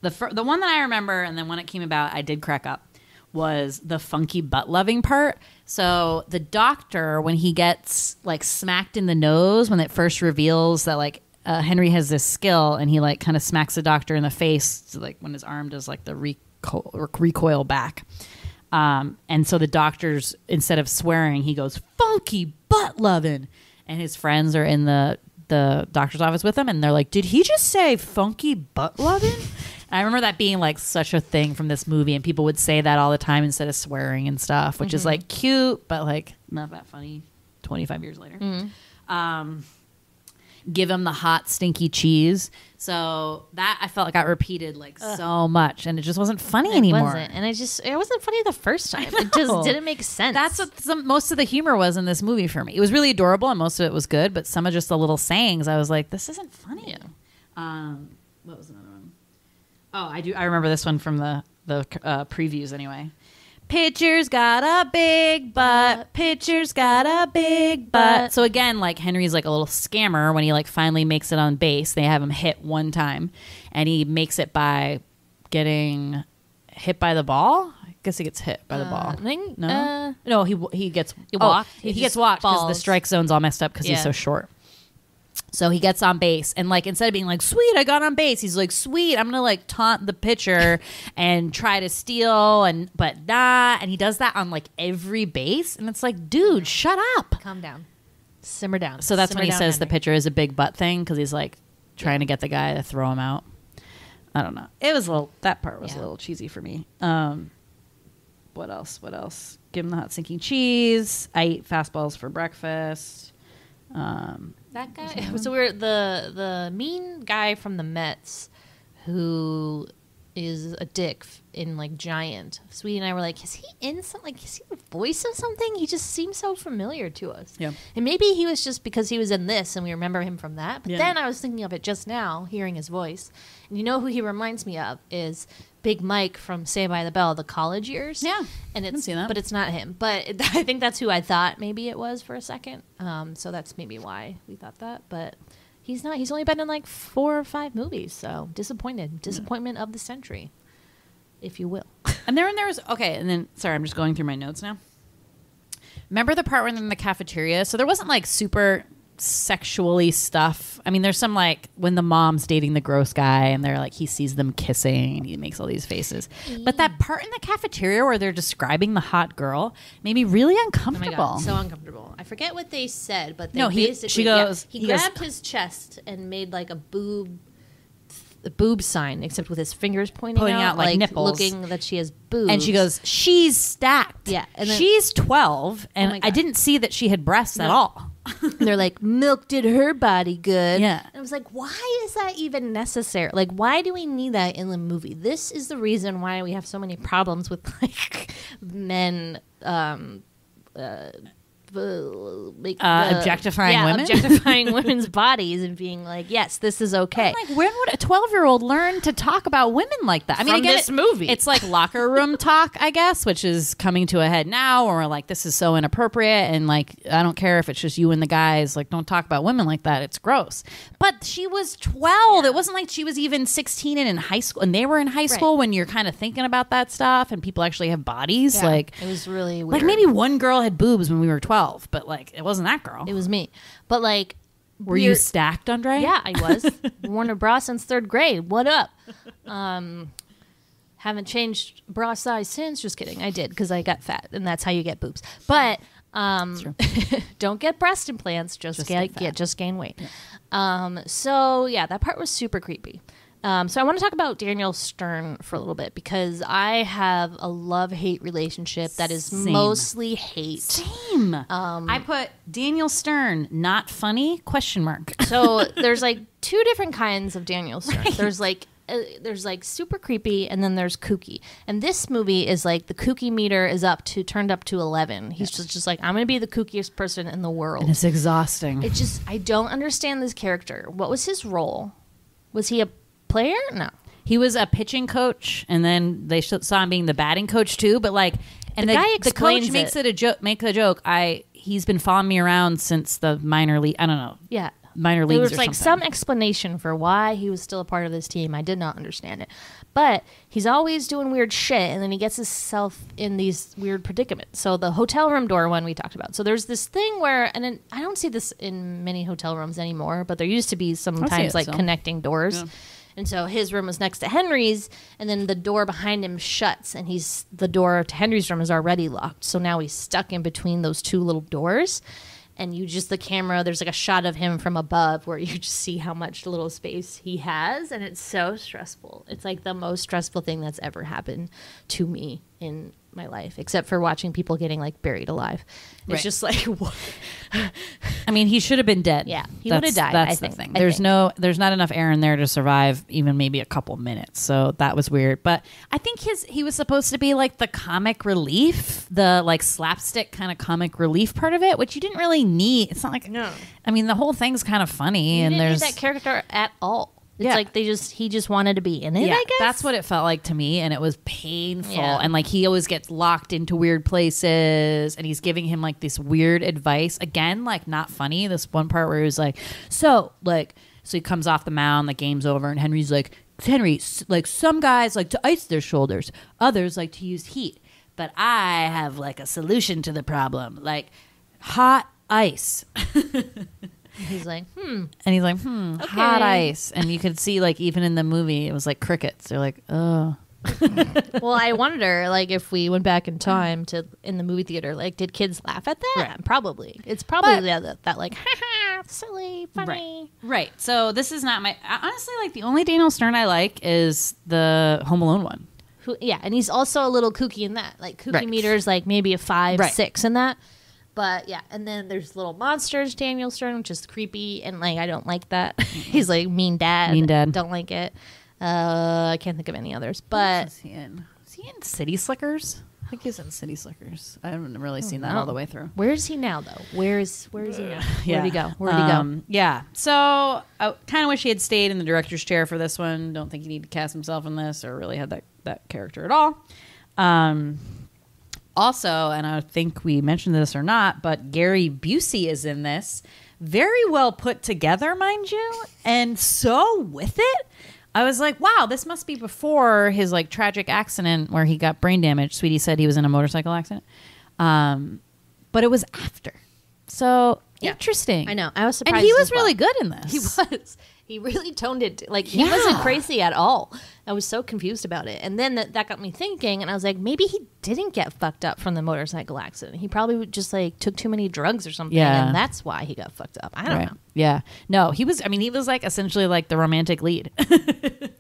the fir- the one that I remember, and then when it came about, I did crack up was the funky butt loving part. So the doctor, when he gets like smacked in the nose, when it first reveals that like uh, Henry has this skill, and he like kind of smacks the doctor in the face, so, like when his arm does like the recoil, recoil back. Um, and so the doctor's instead of swearing, he goes funky butt loving, and his friends are in the the doctor's office with him, and they're like, "Did he just say funky butt loving?" I remember that being like such a thing from this movie, and people would say that all the time instead of swearing and stuff, which is like cute, but like not that funny. Twenty five years later, um, give him the hot stinky cheese. So that I felt like got repeated like so much, and it just wasn't funny It anymore. wasn't, and I just it wasn't funny the first time. It just didn't make sense. That's what some, most of the humor was in this movie for me. It was really adorable, and most of it was good. But some of just the little sayings, I was like, "This isn't funny." Um, what was another one? Oh, I do. I remember this one from the the uh, previews anyway. Pitcher's got a big butt. Pitcher's got a big butt. So again, like Henry's like a little scammer when he like finally makes it on base. They have him hit one time, and he makes it by getting hit by the ball. I guess he gets hit by the ball. I think, No, uh, no, he he gets He oh, walked? He, He gets walked because the falls. strike zone's all messed up because he's Yeah. so short. So he gets on base and like instead of being like, "Sweet, I got on base," he's like, "Sweet, I'm gonna like taunt the pitcher and try to steal and but nah And he does that on like every base, and it's like, dude, shut up. calm down, simmer down. So that's Simmer when he says the pitcher is a big butt thing because he's like trying to get the guy to throw him out. I don't know. It was a little that part was Yeah. a little cheesy for me. Um, what else? What else? Give him the hot sinking cheese. I eat fastballs for breakfast. Um, That guy. So we're the the mean guy from the Mets who is a dick in like Giant. Sweetie and I were like, is he in some like is he the voice of something? He just seems so familiar to us. Yeah. And maybe he was just because he was in this and we remember him from that. But Yeah. then I was thinking of it just now, hearing his voice. And you know who he reminds me of is Big Mike from Saved by the Bell, the college years. Yeah, And it's see that. but it's not him. But it, I think that's who I thought maybe it was for a second. Um, so that's maybe why we thought that. But he's not. He's only been in like four or five movies. So disappointed. Disappointment of the century, if you will. And then there was okay, and then sorry, I'm just going through my notes now. Remember the part when they're in the cafeteria? So there wasn't like super sexually stuff. I mean, there's some like when the mom's dating the gross guy and they're like he sees them kissing and he makes all these faces. But that part in the cafeteria where they're describing the hot girl made me really Oh uncomfortable. god, so uncomfortable. I forget what they said, but they No, he- basically she yeah, goes- he, he goes- grabbed his chest and made like a boob a boob sign, except with his fingers pointing, Pointing out, like, nipples. looking that she has boobs. and she goes, "She's stacked. Yeah, and then- Oh she's 12, and my I didn't see that she had breasts at all." And they're like, milk did her body good. Yeah. And I was like, why is that even necessary? Like, why do we need that in the movie? This is the reason why we have so many problems with like men um uh, make Uh, the- objectifying yeah, women? objectifying women's bodies and being like, yes, this is okay. Like, when would a 12 year old learn to talk about women like that? I mean, From again, this it- movie. It's like locker room talk, I guess, which is coming to a head now, or like, this is so inappropriate. And like, I don't care if it's just you and the guys, like, don't talk about women like that. It's gross. But she was 12. It wasn't like she was even 16 and in high school. And they were in high school when you're kind of thinking about that stuff and people actually have bodies. Yeah. Like, it was really weird. like maybe one girl had boobs when we were 12, but like, it wasn't that girl. it was me, but like, were you stacked, Andre? Yeah, I was. Worn a bra since third grade. What up? Um, haven't changed bra size since. Just kidding. I did because I got fat, and that's how you get boobs. But um, don't get breast implants. Just, Just get, get get just gain weight. Um, so yeah, that part was super creepy. Um, so I want to talk about Daniel Stern for a little bit because I have a love hate relationship that is Same. mostly hate. Same. Um, I put Daniel Stern, not funny? Question mark. So there's like two different kinds of Daniel Stern. There's like uh, there's like super creepy, and then there's kooky. And this movie is like the kooky meter is up to turned up to eleven. He's just just like I'm gonna be the kookiest person in the world. and It's exhausting. It just I don't understand this character. What was his role? Was he a player? No. he was a pitching coach, and then they saw him being the batting coach too. But like, and The the, guy the coach explains makes it. it a joke. Make a joke. I he's been following me around since the minor league. I don't know. Yeah. Minor There was like something. some explanation for why he was still a part of this team. I did not understand it. But he's always doing weird shit and then he gets himself in these weird predicaments. So the hotel room door one we talked about. So there's this thing where and then, I don't see this in many hotel rooms anymore, but there used to be sometimes it like still. connecting doors. And so his room was next to Henry's, and then the door behind him shuts, and he's the door to Henry's room is already locked. So now he's stuck in between those two little doors, and you just the camera. There's like a shot of him from above where you just see how much little space he has, and it's so stressful. It's like the most stressful thing that's ever happened to me in my life, except for watching people getting like buried alive. It's Right. just like what? I mean, he should have been dead. Yeah, he would've died, That's I the think. thing. I There's think. no, there's not enough air in there to survive even maybe a couple minutes. So that was weird. But I think his he was supposed to be like the comic relief, the like slapstick kind of comic relief part of it, which you didn't really need. It's not like No. I mean, the whole thing's kind of funny, You and there's need that character at all. It's Yeah. like they just he just wanted to be in it. yeah, I guess that's what it felt like to me, and it was painful. Yeah. And like he always gets locked into weird places, and he's giving him like this weird advice again, like not funny. This one part where he was like, "So like." So he comes off the mound, the game's over, and Henry's like, Henry, like some guys like to ice their shoulders, others like to use heat, but I have like a solution to the problem, like hot ice. He's like, hmm. And he's like, hmm, hot ice. And you could see, like, even in the movie, it was like crickets. They're like, oh. Well, I wonder, like, if we went back in time to in the movie theater, like, did kids laugh at that? Right. Probably. It's probably But- that, that, that, like, haha, silly, funny. Right. So this is not my. Honestly, like, the only Daniel Stern I like is the Home Alone one. Who, yeah, and he's also a little kooky in that. Like, kooky Right. meters, like maybe a five, Right. six in that. But yeah, and then there's little monsters, Daniel Stern, which is creepy, and like I don't like that. he's like mean dad, Mean dad. Don't like it. Uh, I can't think of any others, but is he in? Is he in City Slickers? I think he's in City Slickers. I haven't really seen that all the way through. where is he now though? Where is where is he now? Where'd he go? Where'd he go? Um, Yeah. So I kind of wish he had stayed in the director's chair for this one. Don't think he needed to cast himself in this or really had that, that character at all. Um, also, and I think we mentioned this or not, but Gary Busey is in this. Very well put together, mind you, and so with it. I was like, wow, this must be before his like tragic accident where he got brain damage. Sweetie said he was in a motorcycle accident. Um, but it was after. So Yeah. interesting. I know. I was surprised. And he as was well. really good in this. He was. He really toned it. Like he wasn't crazy at all. I was so confused about it, and then that, that got me thinking. And I was like, maybe he didn't get fucked up from the motorcycle accident. He probably just like took too many drugs or something, Yeah. and that's why he got fucked up. I don't Right. know. Yeah. No, he was. I mean, he was like essentially like the romantic lead.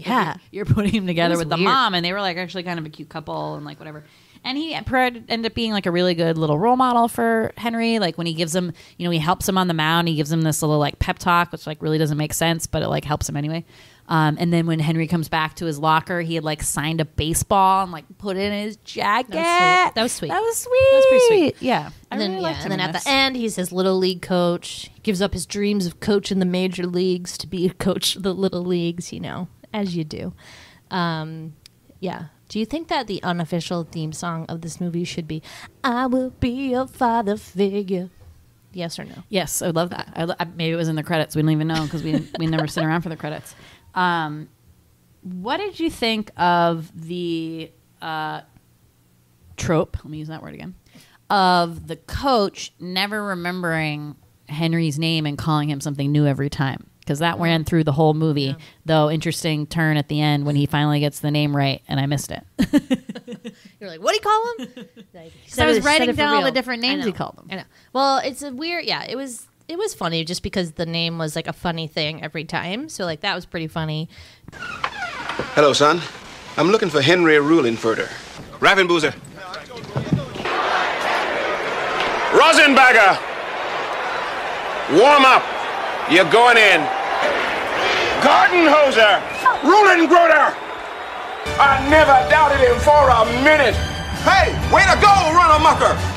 Yeah. You're putting him together with the mom, and they were like actually kind of a cute couple and like whatever. And he ended up being like a really good little role model for Henry. Like when he gives him, you know, he helps him on the mound. He gives him this little like pep talk, which like really doesn't make sense, but it like helps him anyway. Um, and then when Henry comes back to his locker, he had like signed a baseball and like put it in his jacket. That was sweet. That was sweet. That was pretty sweet. Yeah. I And then, really yeah, liked and him then at this. the end, he's his little league coach. He gives up his dreams of coaching the major leagues to be a coach of the little leagues, you know, as you do. Um, yeah. Do you think that the unofficial theme song of this movie should be "I will be a father figure"? Yes or no? Yes, I would love that. I, lo- I- maybe it was in the credits. We don't even know because we we never sit around for the credits. Um, what did you think of the uh, trope? Let me use that word again. Of the coach never remembering Henry's name and calling him something new every time because that ran through the whole movie. Though interesting turn at the end when he finally gets the name right and I missed it. You're like, what do you call him? Like, So I was it- writing down all the different names he called them. I know. Well, it's a weird. Yeah, it was. It was funny just because the name was like a funny thing every time. So like that was pretty funny. Hello, son. I'm looking for Henry Ruhlenfurter. Ravenboozer. Rosenberger! Warm up. You're going in. Gardenhoser! Ruhlengroder! I never doubted him for a minute. Hey, way to go, run mucker!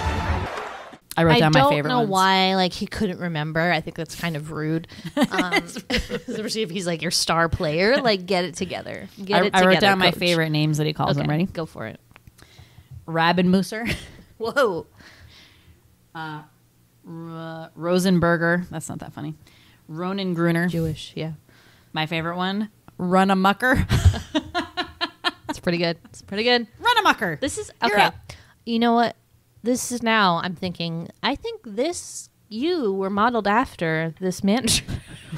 I wrote I down my favorite. I don't know ones. why like he couldn't remember. I think that's kind of rude. Um, especially if he's like your star player. Like get it together. Get I, it I wrote together, down my favorite names that he calls Okay, them. Ready? Go for it. Rabin Mooser. Whoa. uh, Rosenberger. That's not that funny. Ronan Gruner. Jewish. Yeah. My favorite one. Run a mucker. It's pretty good. It's pretty good. Run a mucker. This is okay. You know what? This is now. I'm thinking. I think this you were modeled after this manager.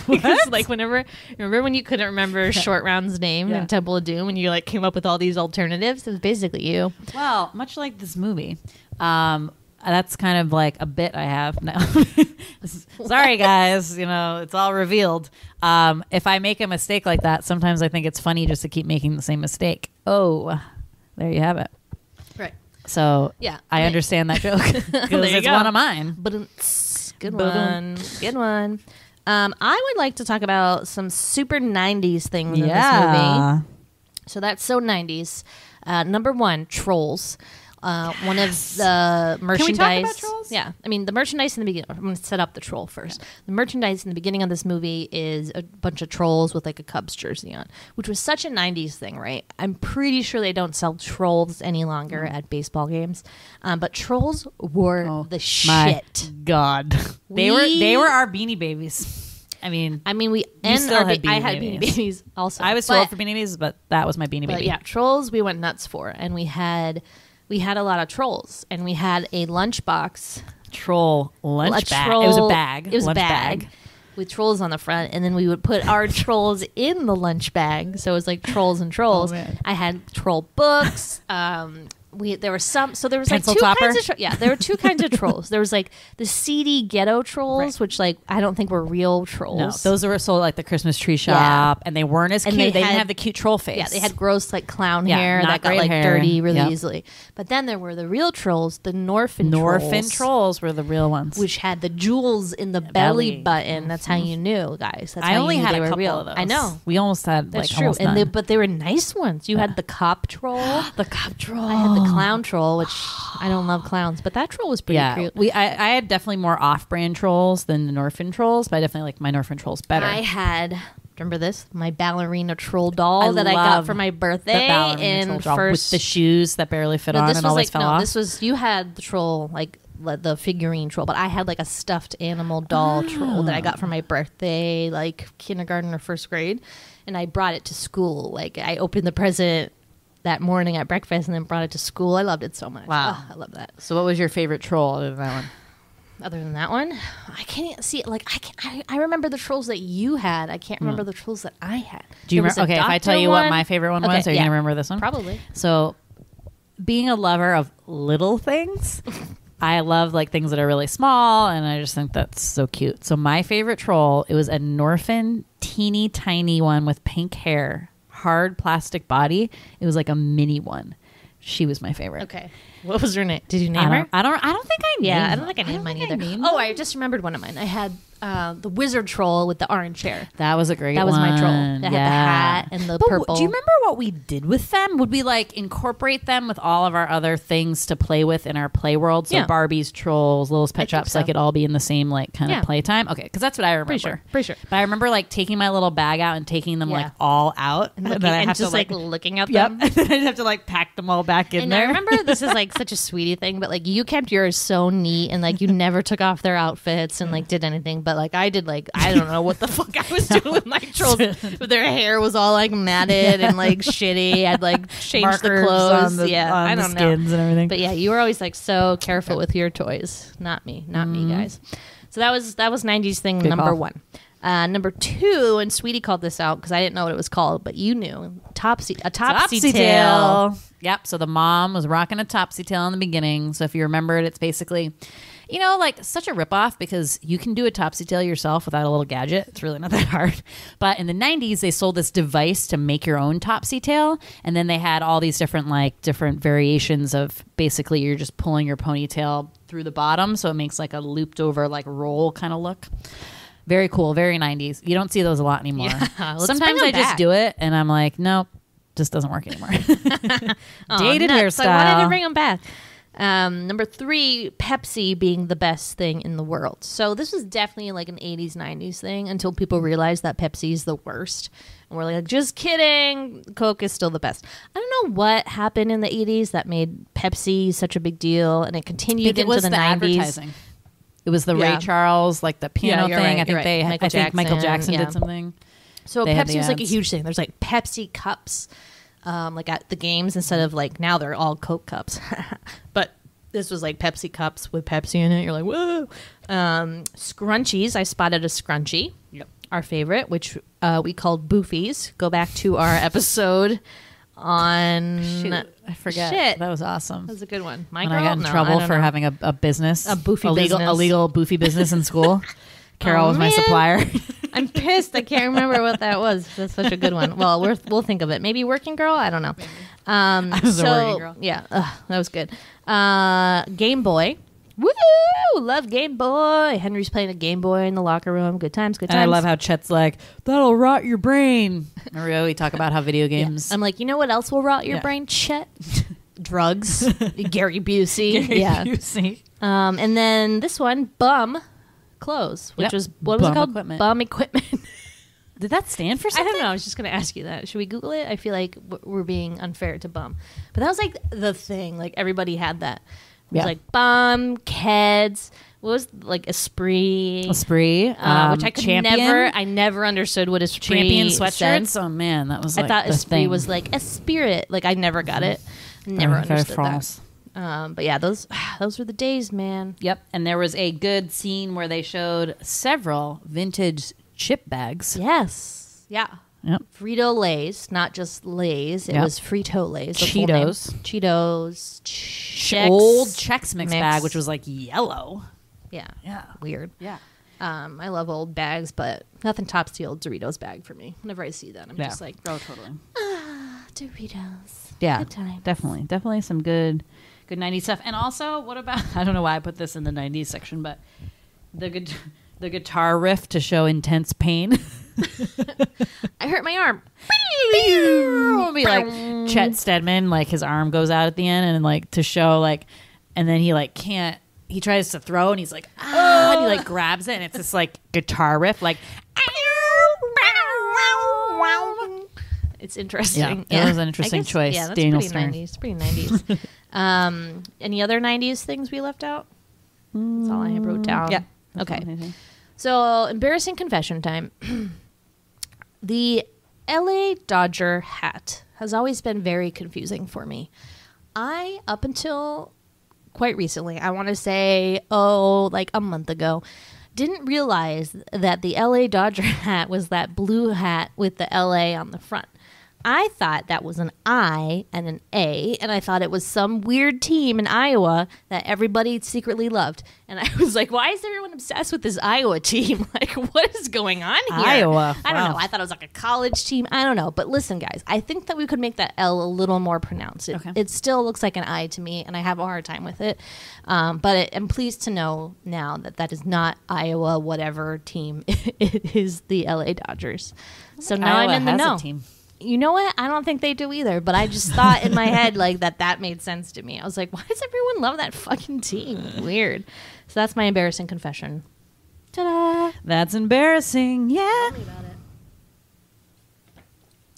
because like whenever remember when you couldn't remember Short Round's name Yeah. in Temple of Doom and you like came up with all these alternatives, it was basically you. Well, much like this movie, um, that's kind of like a bit I have now. Sorry, guys. You know, it's all revealed. Um, if I make a mistake like that, sometimes I think it's funny just to keep making the same mistake. Oh, there you have it. Right. So Yeah. I Okay. understand that joke because There you it's go. one of mine. But it's good one. Good one. Um, I would like to talk about some super 90s things in this movie. So that's so 90s. Uh, number one, Trolls. Uh, One of the merchandise. Yeah, I mean the merchandise in the beginning. I'm going to set up the troll first. The merchandise in the beginning of this movie is a bunch of trolls with like a Cubs jersey on, which was such a '90s thing, right? I'm pretty sure they don't sell trolls any longer at baseball games, um, but trolls were the Oh, My shit. God, they were they were our beanie babies. I mean, I mean, we and still had ba- I had beanie babies also. I was too old for beanie babies, but that was my beanie But baby. yeah, trolls we went nuts for, and we had we had a lot of trolls, and we had a lunchbox, troll lunch a bag. troll- it was a bag. It was a lunch bag, with trolls on the front, and then we would put our trolls in the lunch bag, so it was like trolls and trolls. Oh. I had troll books. Um, we there were some so there was Pencil like two topper? kinds of tro- yeah there were two kinds of trolls there was like the seedy ghetto trolls which like i don't think were real trolls No, those were sold like the Christmas tree shop, and they weren't as And cute. they They, didn't have the cute troll face. yeah they had gross like clown Yeah, hair that got like hair. dirty really Yep. easily but then there were the real trolls the norfin trolls. Norfin trolls, trolls were the real ones. which had the jewels in the belly, belly. Mm-hmm. button that's how you knew guys that's I how only you knew had they a couple real of those. i know We almost had that's like true and they, but they were nice ones you had the cop troll the cop troll. The clown troll, which I don't love clowns, but that troll was pretty Yeah, cute. we I, I had definitely more off-brand trolls than the Norfin trolls, but I definitely like my Norfin trolls better. I had remember this my ballerina troll doll I that I got for my birthday in first. with the shoes that barely fit no, on this and was always like fell no, off. this was you had the troll like the figurine troll, but I had like a stuffed animal doll troll that I got for my oh. birthday, like kindergarten or first grade, and I brought it to school. Like I opened the present that morning at breakfast and then brought it to school. I loved it so much. Wow. Oh, I love that. so, what was your favorite troll other than that one? other than that one i can't see it. like i can I, I remember the trolls that you had i can't remember the trolls that i had Hmm. Do you remember? Okay, if I tell you what my favorite one Okay, was, are you yeah. gonna remember this one? probably So, being a lover of little things, I love like things that are really small, and I just think that's so cute. So, my favorite troll, it was a Norfin, teeny tiny one with pink hair, hard plastic body. It was like a mini one. She was my favorite. okay what was her name did you I name her don't, I don't. I don't think I. yeah named i don't think i named mine either oh i just remembered one of mine i had uh, the wizard troll with the orange hair That was a great That was my troll. one. That had the hat and the But purple. Do you remember what we did with them? Would we like incorporate them with all of our other things to play with in our play world? So Yeah. Barbie's, trolls, Littlest Pet Shops, so. like it all be in the same like kind Yeah. of playtime? Okay, because that's what I remember. Pretty sure. Pretty sure. But I remember like taking my little bag out and taking them Yeah. like all out, and, looking, then I and have to, just like, looking at Yep, them and then I'd have to like pack them all back in and there. I remember this is like such a sweetie thing, but like you kept yours so neat and like you never took off their outfits and like did anything. But like I did like I don't know what the fuck I was doing with my trolls. But their hair was all like matted and like shitty. I'd like changed the clothes. on the- yeah, on I don't know. skins and everything. But yeah, you were always like so careful with your toys. Not me, not me, guys. So that was that was '90s thing Good number call. one. Uh, number two, and Sweetie called this out because I didn't know what it was called, but you knew. Topsy, a topsy, tail. tail. Yep. So the mom was rocking a topsy tail in the beginning. So if you remember it, it's basically, you know, like such a ripoff because you can do a topsy tail yourself without a little gadget. It's really not that hard. But in the 90s, they sold this device to make your own topsy tail. And then they had all these different, like, different variations of basically you're just pulling your ponytail through the bottom. So it makes like a looped over, like, roll kind of look. Very cool. Very 90s. You don't see those a lot anymore. let's Sometimes I just do it and I'm like, nope, just doesn't work anymore. Dated nuts. hairstyle. I wanted to bring them back. Um, number three, Pepsi being the best thing in the world. So this was definitely like an 80s, 90s thing until people realized that Pepsi is the worst. And we're like, just kidding. Coke is still the best. I don't know what happened in the 80s that made Pepsi such a big deal and it continued it into was the, the 90s. advertising. It was the Yeah. Ray Charles, like the piano you're thing. right, I think right. they, Michael I think Michael Jackson, Jackson yeah. did something. So They Pepsi the was like a huge thing. There's like Pepsi cups, um, like at the games instead of like now they're all Coke cups. but this was like Pepsi cups with Pepsi in it. You're like, whoa. Um, scrunchies. I spotted a scrunchie. Yep. Our favorite, which uh, we called Boofies. Go back to our episode on. Shoot, I forget. Shit. That was awesome. That was a good one. My When girl? I got in No, trouble for having a, a business, A boofy illegal, business. illegal boofy business in school. Carol Oh, was my man. supplier. I'm pissed. I can't remember what that was. That's such a good one. Well, we're, we'll think of it. Maybe Working Girl. I don't know. Um, was a Working Girl. Yeah, ugh, that was good. Uh, Game Boy. Woo! Love Game Boy. Henry's playing a Game Boy in the locker room. Good times. Good and times. I love how Chet's like, that'll rot your brain. Remember we talk about how video games. I'm like, you know what else will rot your Yeah. brain? Chet. Drugs. Gary Busey. yeah. Busey. Um, and then this one, Bum Clothes, which Yep. was what was Bum it called? equipment. Bum Equipment. Did that stand for something? I don't know. I was just going to ask you that. Should we Google it? I feel like we're being unfair to bum, but that was like the thing. Like everybody had that. It was Yeah. like bum, Keds. What was like Esprit? Esprit, uh, um, which I could Champion, never. I never understood what Esprit champion sweatshirts. Oh man, that was. I thought Esprit thing. was like a spirit. Like I never got it. Never Very understood that. Um, but yeah, those those were the days, man. Yep, and there was a good scene where they showed several vintage chip bags. Yes. Yeah. Yep. Frito Lays, not just Lays. It Yep. was Frito Lays. Cheetos. Cheetos. Chex Old Chex Mix, Mix. bag, which was like yellow. Yeah. Yeah. Weird. Yeah. Um, I love old bags, but nothing tops the old Doritos bag for me. Whenever I see that, I'm Yeah. just like, oh, totally. Ah, Doritos. Yeah, Good time. definitely, definitely some good, good '90s stuff. And also, what about? I don't know why I put this in the '90s section, but the good, the guitar riff to show intense pain. I hurt my arm. It'll be like Chet Stedman, like his arm goes out at the end, and like to show like, and then he like can't. He tries to throw, and he's like, ah, and he like grabs it, and it's this like guitar riff, like. It's interesting. Yeah, that was an interesting guess- choice, Yeah, that's Daniel pretty. 90s. Pretty 90s. um, any other 90s things we left out? That's all I wrote down. Yeah. Okay. So, embarrassing confession time. the LA Dodger hat has always been very confusing for me. I, up until quite recently, I want to say, oh, like a month ago, didn't realize that the LA Dodger hat was that blue hat with the LA on the front. I thought that was an I and an A, and I thought it was some weird team in Iowa that everybody secretly loved. And I was like, why is everyone obsessed with this Iowa team? Like, what is going on here? Iowa, I don't wow. know. I thought it was like a college team. I don't know. But listen, guys, I think that we could make that L a little more pronounced. It, Okay. it still looks like an I to me, and I have a hard time with it. Um, but it, I'm pleased to know now that that is not Iowa, whatever team. it is the LA Dodgers. So now Iowa I'm in the know. team. You know what? I don't think they do either. But I just thought in my head like that that made sense to me. I was like, why does everyone love that fucking team? Weird. So that's my embarrassing confession. Ta-da! That's embarrassing. Yeah.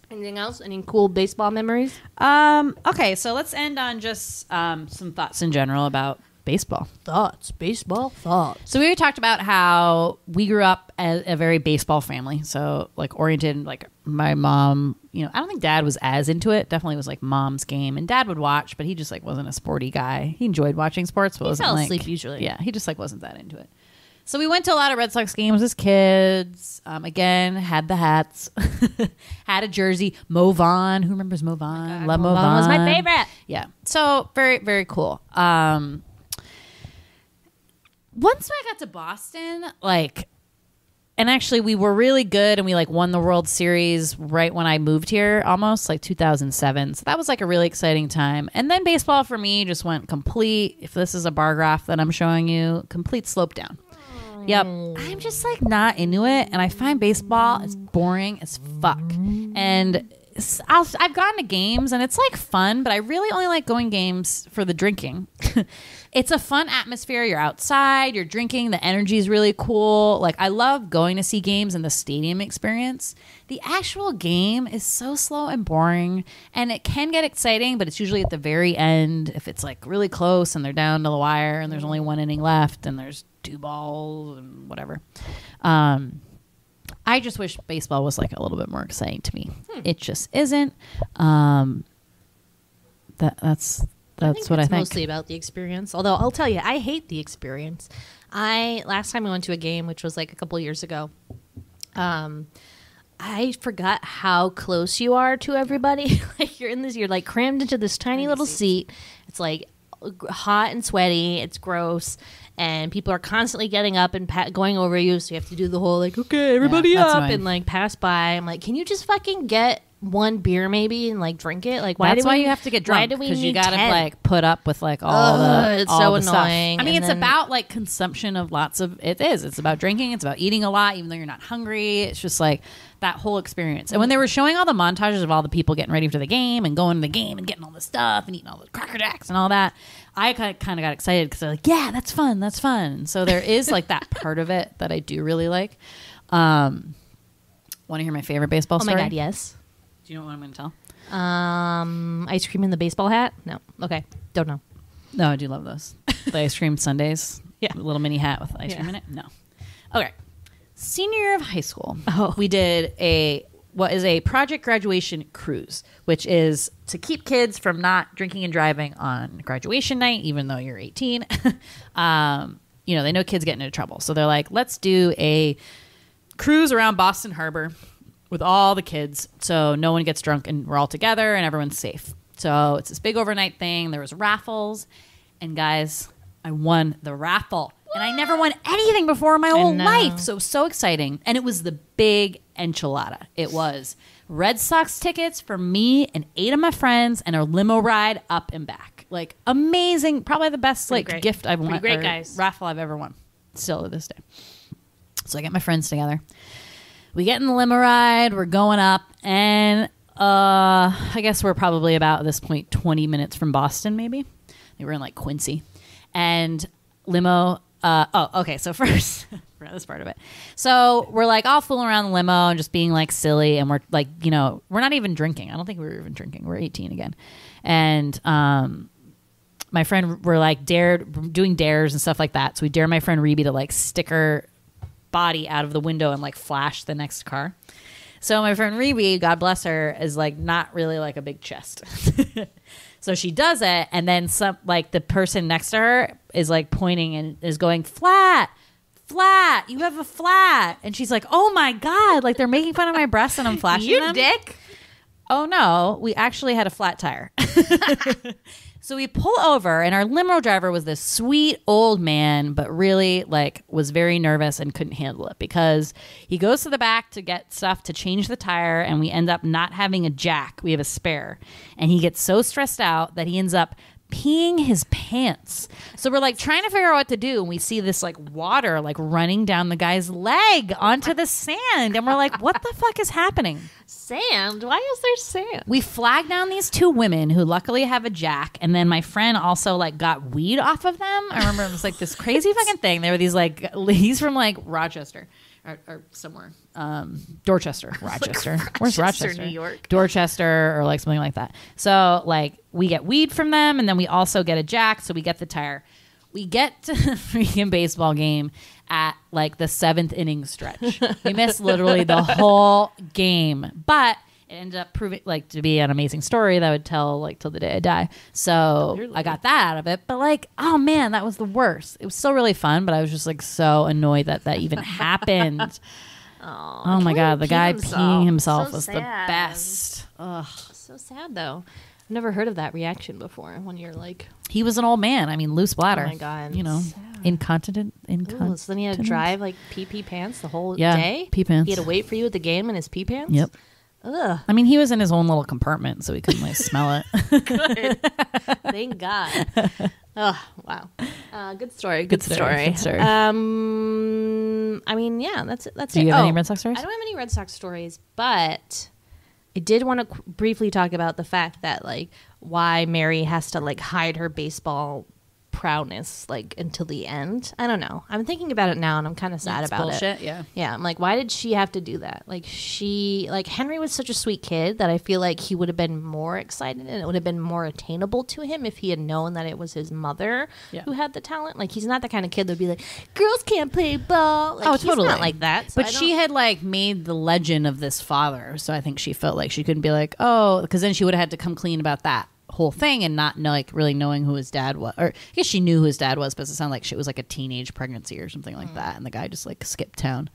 Anything else? Any cool baseball memories? Um. Okay. So let's end on just um some thoughts in general about baseball. Thoughts, baseball thoughts. So we already talked about how we grew up as a very baseball family. So like oriented, like my mom, you know, I don't think dad was as into it. Definitely was like mom's game, and dad would watch, but he just like wasn't a sporty guy. He enjoyed watching sports, but He wasn't fell like asleep usually. Yeah, he just like wasn't that into it. So we went to a lot of Red Sox games as kids. Um, again, had the hats, had a jersey. Mo Vaughn, who remembers Mo Vaughn? Love Mo, Mo Vaughn was my favorite. Yeah. So very, very cool. Um, once I got to Boston, like, and actually we were really good and we like won the World Series right when I moved here, almost like 2007. So that was like a really exciting time. And then baseball for me just went complete. If this is a bar graph that I'm showing you, complete slope down. Yep. I'm just like not into it. And I find baseball is boring as fuck. And I'll, I've gone to games and it's like fun, but I really only like going games for the drinking. it's a fun atmosphere. You're outside, you're drinking, the energy is really cool. Like, I love going to see games and the stadium experience. The actual game is so slow and boring, and it can get exciting, but it's usually at the very end if it's like really close and they're down to the wire and there's only one inning left and there's two balls and whatever. Um, I just wish baseball was like a little bit more exciting to me. It just isn't. Um, that that's that's what I think. mostly about the experience. Although I'll tell you, I hate the experience. I last time I went to a game, which was like a couple years ago, um, I forgot how close you are to everybody. like you're in this, you're like crammed into this tiny little seat. It's like hot and sweaty. It's gross. And people are constantly getting up and pa- going over you, so you have to do the whole like, okay, everybody that's up, and like pass by. I'm like, can you just fucking get one beer maybe and like drink it? Like, why That's do why we, you have to get Why drunk do we because you gotta 10? like put up with like all Ugh, the it's all so the stuff. annoying, I mean, and it's then- about like consumption of lots of. It is. It's about drinking. It's about eating a lot, even though you're not hungry. It's just like that whole experience. And when they were showing all the montages of all the people getting ready for the game and going to the game and getting all the stuff and eating all the cracker jacks and all that, I kind of, got excited because they're like, yeah, that's fun, that's fun. So there is like that part of it that I do really like. Um, Want to hear my favorite baseball Oh my story? god, yes. Do you know what I'm going to tell? Um, ice cream in the baseball hat? No. Okay, don't know. No, I do love those. The ice cream sundaes. Yeah. Little mini hat with ice Yeah. cream in it. No. Okay. Senior year of high school. Oh. We did a what is a project graduation cruise, which is to keep kids from not drinking and driving on graduation night, even though you're 18. um, you know, they know kids get into trouble. So they're like, let's do a cruise around Boston Harbor with all the kids, so no one gets drunk and we're all together and everyone's safe. So it's this big overnight thing. There was raffles, and guys, I won the raffle, and I never won anything before in my whole life. So it was so exciting, and it was the big enchilada. It was Red Sox tickets for me and eight of my friends, and a limo ride up and back. Like amazing, probably the best like great. gift I've Pretty won. great, guys. Raffle I've ever won. Still to this day. So I get my friends together. We get in the limo ride. We're going up, and uh, I guess we're probably about at this point twenty minutes from Boston. Maybe they were in like Quincy, and limo. Uh, oh, okay. So first, this part of it. So we're like all fooling around the limo and just being like silly, and we're like, you know, we're not even drinking. I don't think we were even drinking. We're eighteen again, and um, my friend were like dared doing dares and stuff like that. So we dare my friend Reby to like stick her body out of the window and like flash the next car. So my friend Reby, God bless her, is like not really like a big chest. so she does it, and then some like the person next to her is like pointing and is going flat, flat. You have a flat, and she's like, "Oh my god!" Like they're making fun of my breasts, and I'm flashing You them. dick. Oh no, we actually had a flat tire. so we pull over, and our limo driver was this sweet old man, but really like was very nervous and couldn't handle it because he goes to the back to get stuff to change the tire, and we end up not having a jack. We have a spare, and he gets so stressed out that he ends up peeing his pants. So we're like trying to figure out what to do, and we see this like water like running down the guy's leg onto the sand, and we're like, "What the fuck is happening?" Sand? Why is there sand? we flag down these two women who luckily have a jack and then my friend also like got weed off of them i remember it was like this crazy fucking thing there were these like he's from like rochester or, or somewhere um dorchester rochester where's Rochester, rochester New York. dorchester or like something like that so like we get weed from them and then we also get a jack so we get the tire we get to the freaking baseball game at like the seventh inning stretch. we missed literally the whole game, but it ended up proving like to be an amazing story that I would tell like till the day I die. So I got that out of it. But like, oh man, that was the worst. It was still really fun, but I was just like so annoyed that that even happened. Oh, oh my god, the guy himself. peeing oh, himself So was the best. Ugh. So sad though. I've never heard of that reaction before. When you're like, He was an old man. I mean, loose oh bladder. Oh my God, You know, sad. incontinent. Ooh, Incontinent. so then he had to drive like pee pee pants the whole Yeah, day. pee pants. He had to wait for you at the game in his pee pants. Yep. Ugh. I mean, he was in his own little compartment, so he couldn't like smell it. Thank God. oh wow. Uh, good story. Good, Good story, story. good story. Um, I mean, yeah, that's it. That's Do it. you have Oh, any Red Sox stories? I don't have any Red Sox stories, but I did want to qu- briefly talk about the fact that like why Mary has to like hide her baseball proudness like until the end. I don't know. I'm thinking about it now and I'm kind of sad about bullshit, it. yeah. Yeah, I'm like why did she have to do that? Like she like Henry was such a sweet kid that I feel like he would have been more excited and it would have been more attainable to him if he had known that it was his mother Yeah. who had the talent. Like he's not the kind of kid that'd be like girls can't play ball. Like, oh, totally. not like that. So but she had like made the legend of this father, so I think she felt like she couldn't be like, oh, because then she would have had to come clean about that whole thing and not know, like really knowing who his dad was. Or I guess she knew who his dad was, but it sounded like she was like a teenage pregnancy or something Mm. like that, and the guy just like skipped town,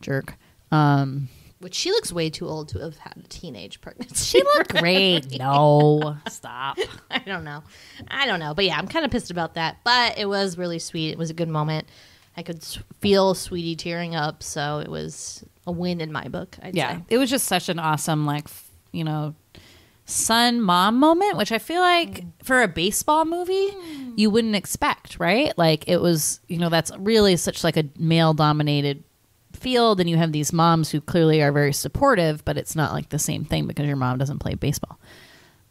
jerk. Um, Which she looks way too old to have had a teenage pregnancy. she looked great. No, stop. I don't know. I don't know. But yeah, I'm kind of pissed about that. But it was really sweet. It was a good moment. I could feel Sweetie tearing up. So it was a win in my book, I'd yeah say. it was just such an awesome like you know son mom moment which i feel like mm. for a baseball movie mm. you wouldn't expect right like it was you know that's really such like a male dominated field and you have these moms who clearly are very supportive but it's not like the same thing because your mom doesn't play baseball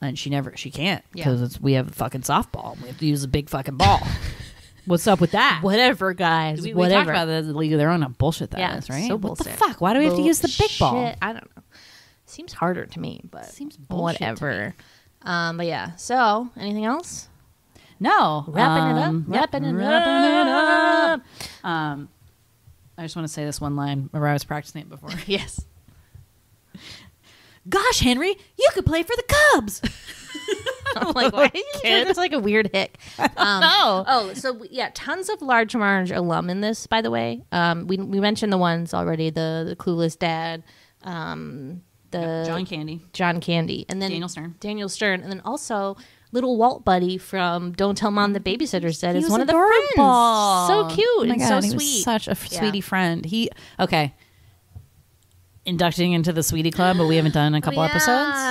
and she never she can't because it's we have a fucking softball And we have to use a big fucking ball what's up with that Whatever, guys. we, we whatever. talked about the league of their own how bullshit that is, yeah, right So what the bullshit. fuck why do we have to use the big ball Bullshit. I don't know. Seems harder to me, but Seems whatever. Um, but yeah. So, anything else? No, Wrapping it up. um, Wrapping it wrapping it up. up. Um, I just want to say this one line. Remember, I was practicing it before. Yes. Gosh, Henry, you could play for the Cubs. I'm like, why did you do this like a weird hick? Um, know. Oh, so yeah, tons of Large Marge alum in this, by the way. Um, we, we mentioned the ones already the, the Clueless Dad, um, the John Candy. John Candy, and then Daniel Stern. Daniel Stern, and then also little Walt Buddy from Don't Tell Mom the Babysitter's Dead He is was one of the friends. So cute Oh and God, so sweet. was such a f- Yeah. sweetie friend. He okay. Inducting into the Sweetie Club, but we haven't done in a couple episodes. Yeah.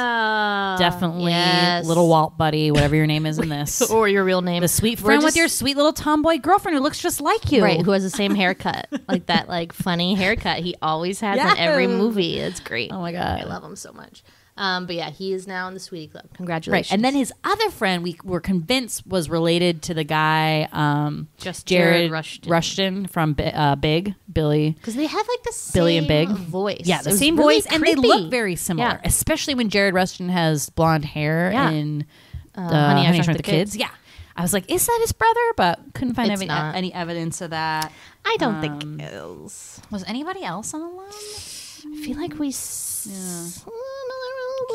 Definitely, Yes. little Walt Buddy, whatever your name is in this. or your real name, the sweet friend with your sweet little tomboy girlfriend who looks just like you. right, who has the same haircut, like that, like funny haircut he always has in every movie. It's great. Oh my God. I love him so much. Um, but yeah, he is now in the Sweetie Club. Congratulations. Right. And then his other friend, we were convinced was related to the guy, um, Just Jared, Jared Rushton. Rushton from uh, Big, Billy. because they have like the same Billy and Big voice. Yeah, the was same really voice, and they look very similar, Yeah. especially when Jared Rushton has blonde hair Yeah. in uh, Honey, I Shrunk the Kids. Kids. Yeah, I was like, is that his brother? But couldn't find any, any evidence of that. I don't Um, think it is. Was anybody else on the line? I feel like we. S-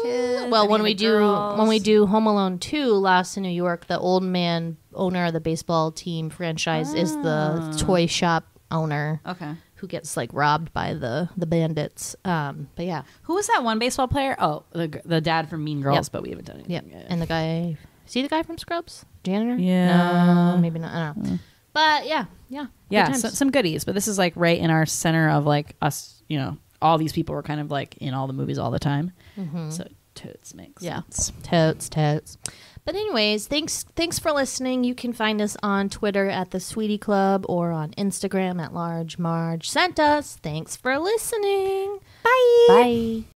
Kids, well, when we do girls? when we do Home Alone two, Lost in New York, the old man owner of the baseball team franchise is the ah. toy shop owner Okay. who gets like robbed by the the bandits. Um, but yeah, Who was that one baseball player? Oh, the the dad from Mean Girls, Yep. but we haven't done yeah, anything yet. and the guy. See the guy from Scrubs, janitor? Yeah. no, maybe not. I don't know. Mm. But yeah, yeah, yeah, so, some goodies. But this is like right in our center of like us. You know, all these people were kind of like in all the movies all the time. Mm-hmm. So totes makes Yeah. sense. Totes, totes. But anyways, thanks thanks for listening. You can find us on Twitter at the Sweetie Club or on Instagram at Large Marge Sent Us. Thanks for listening. Bye. Bye.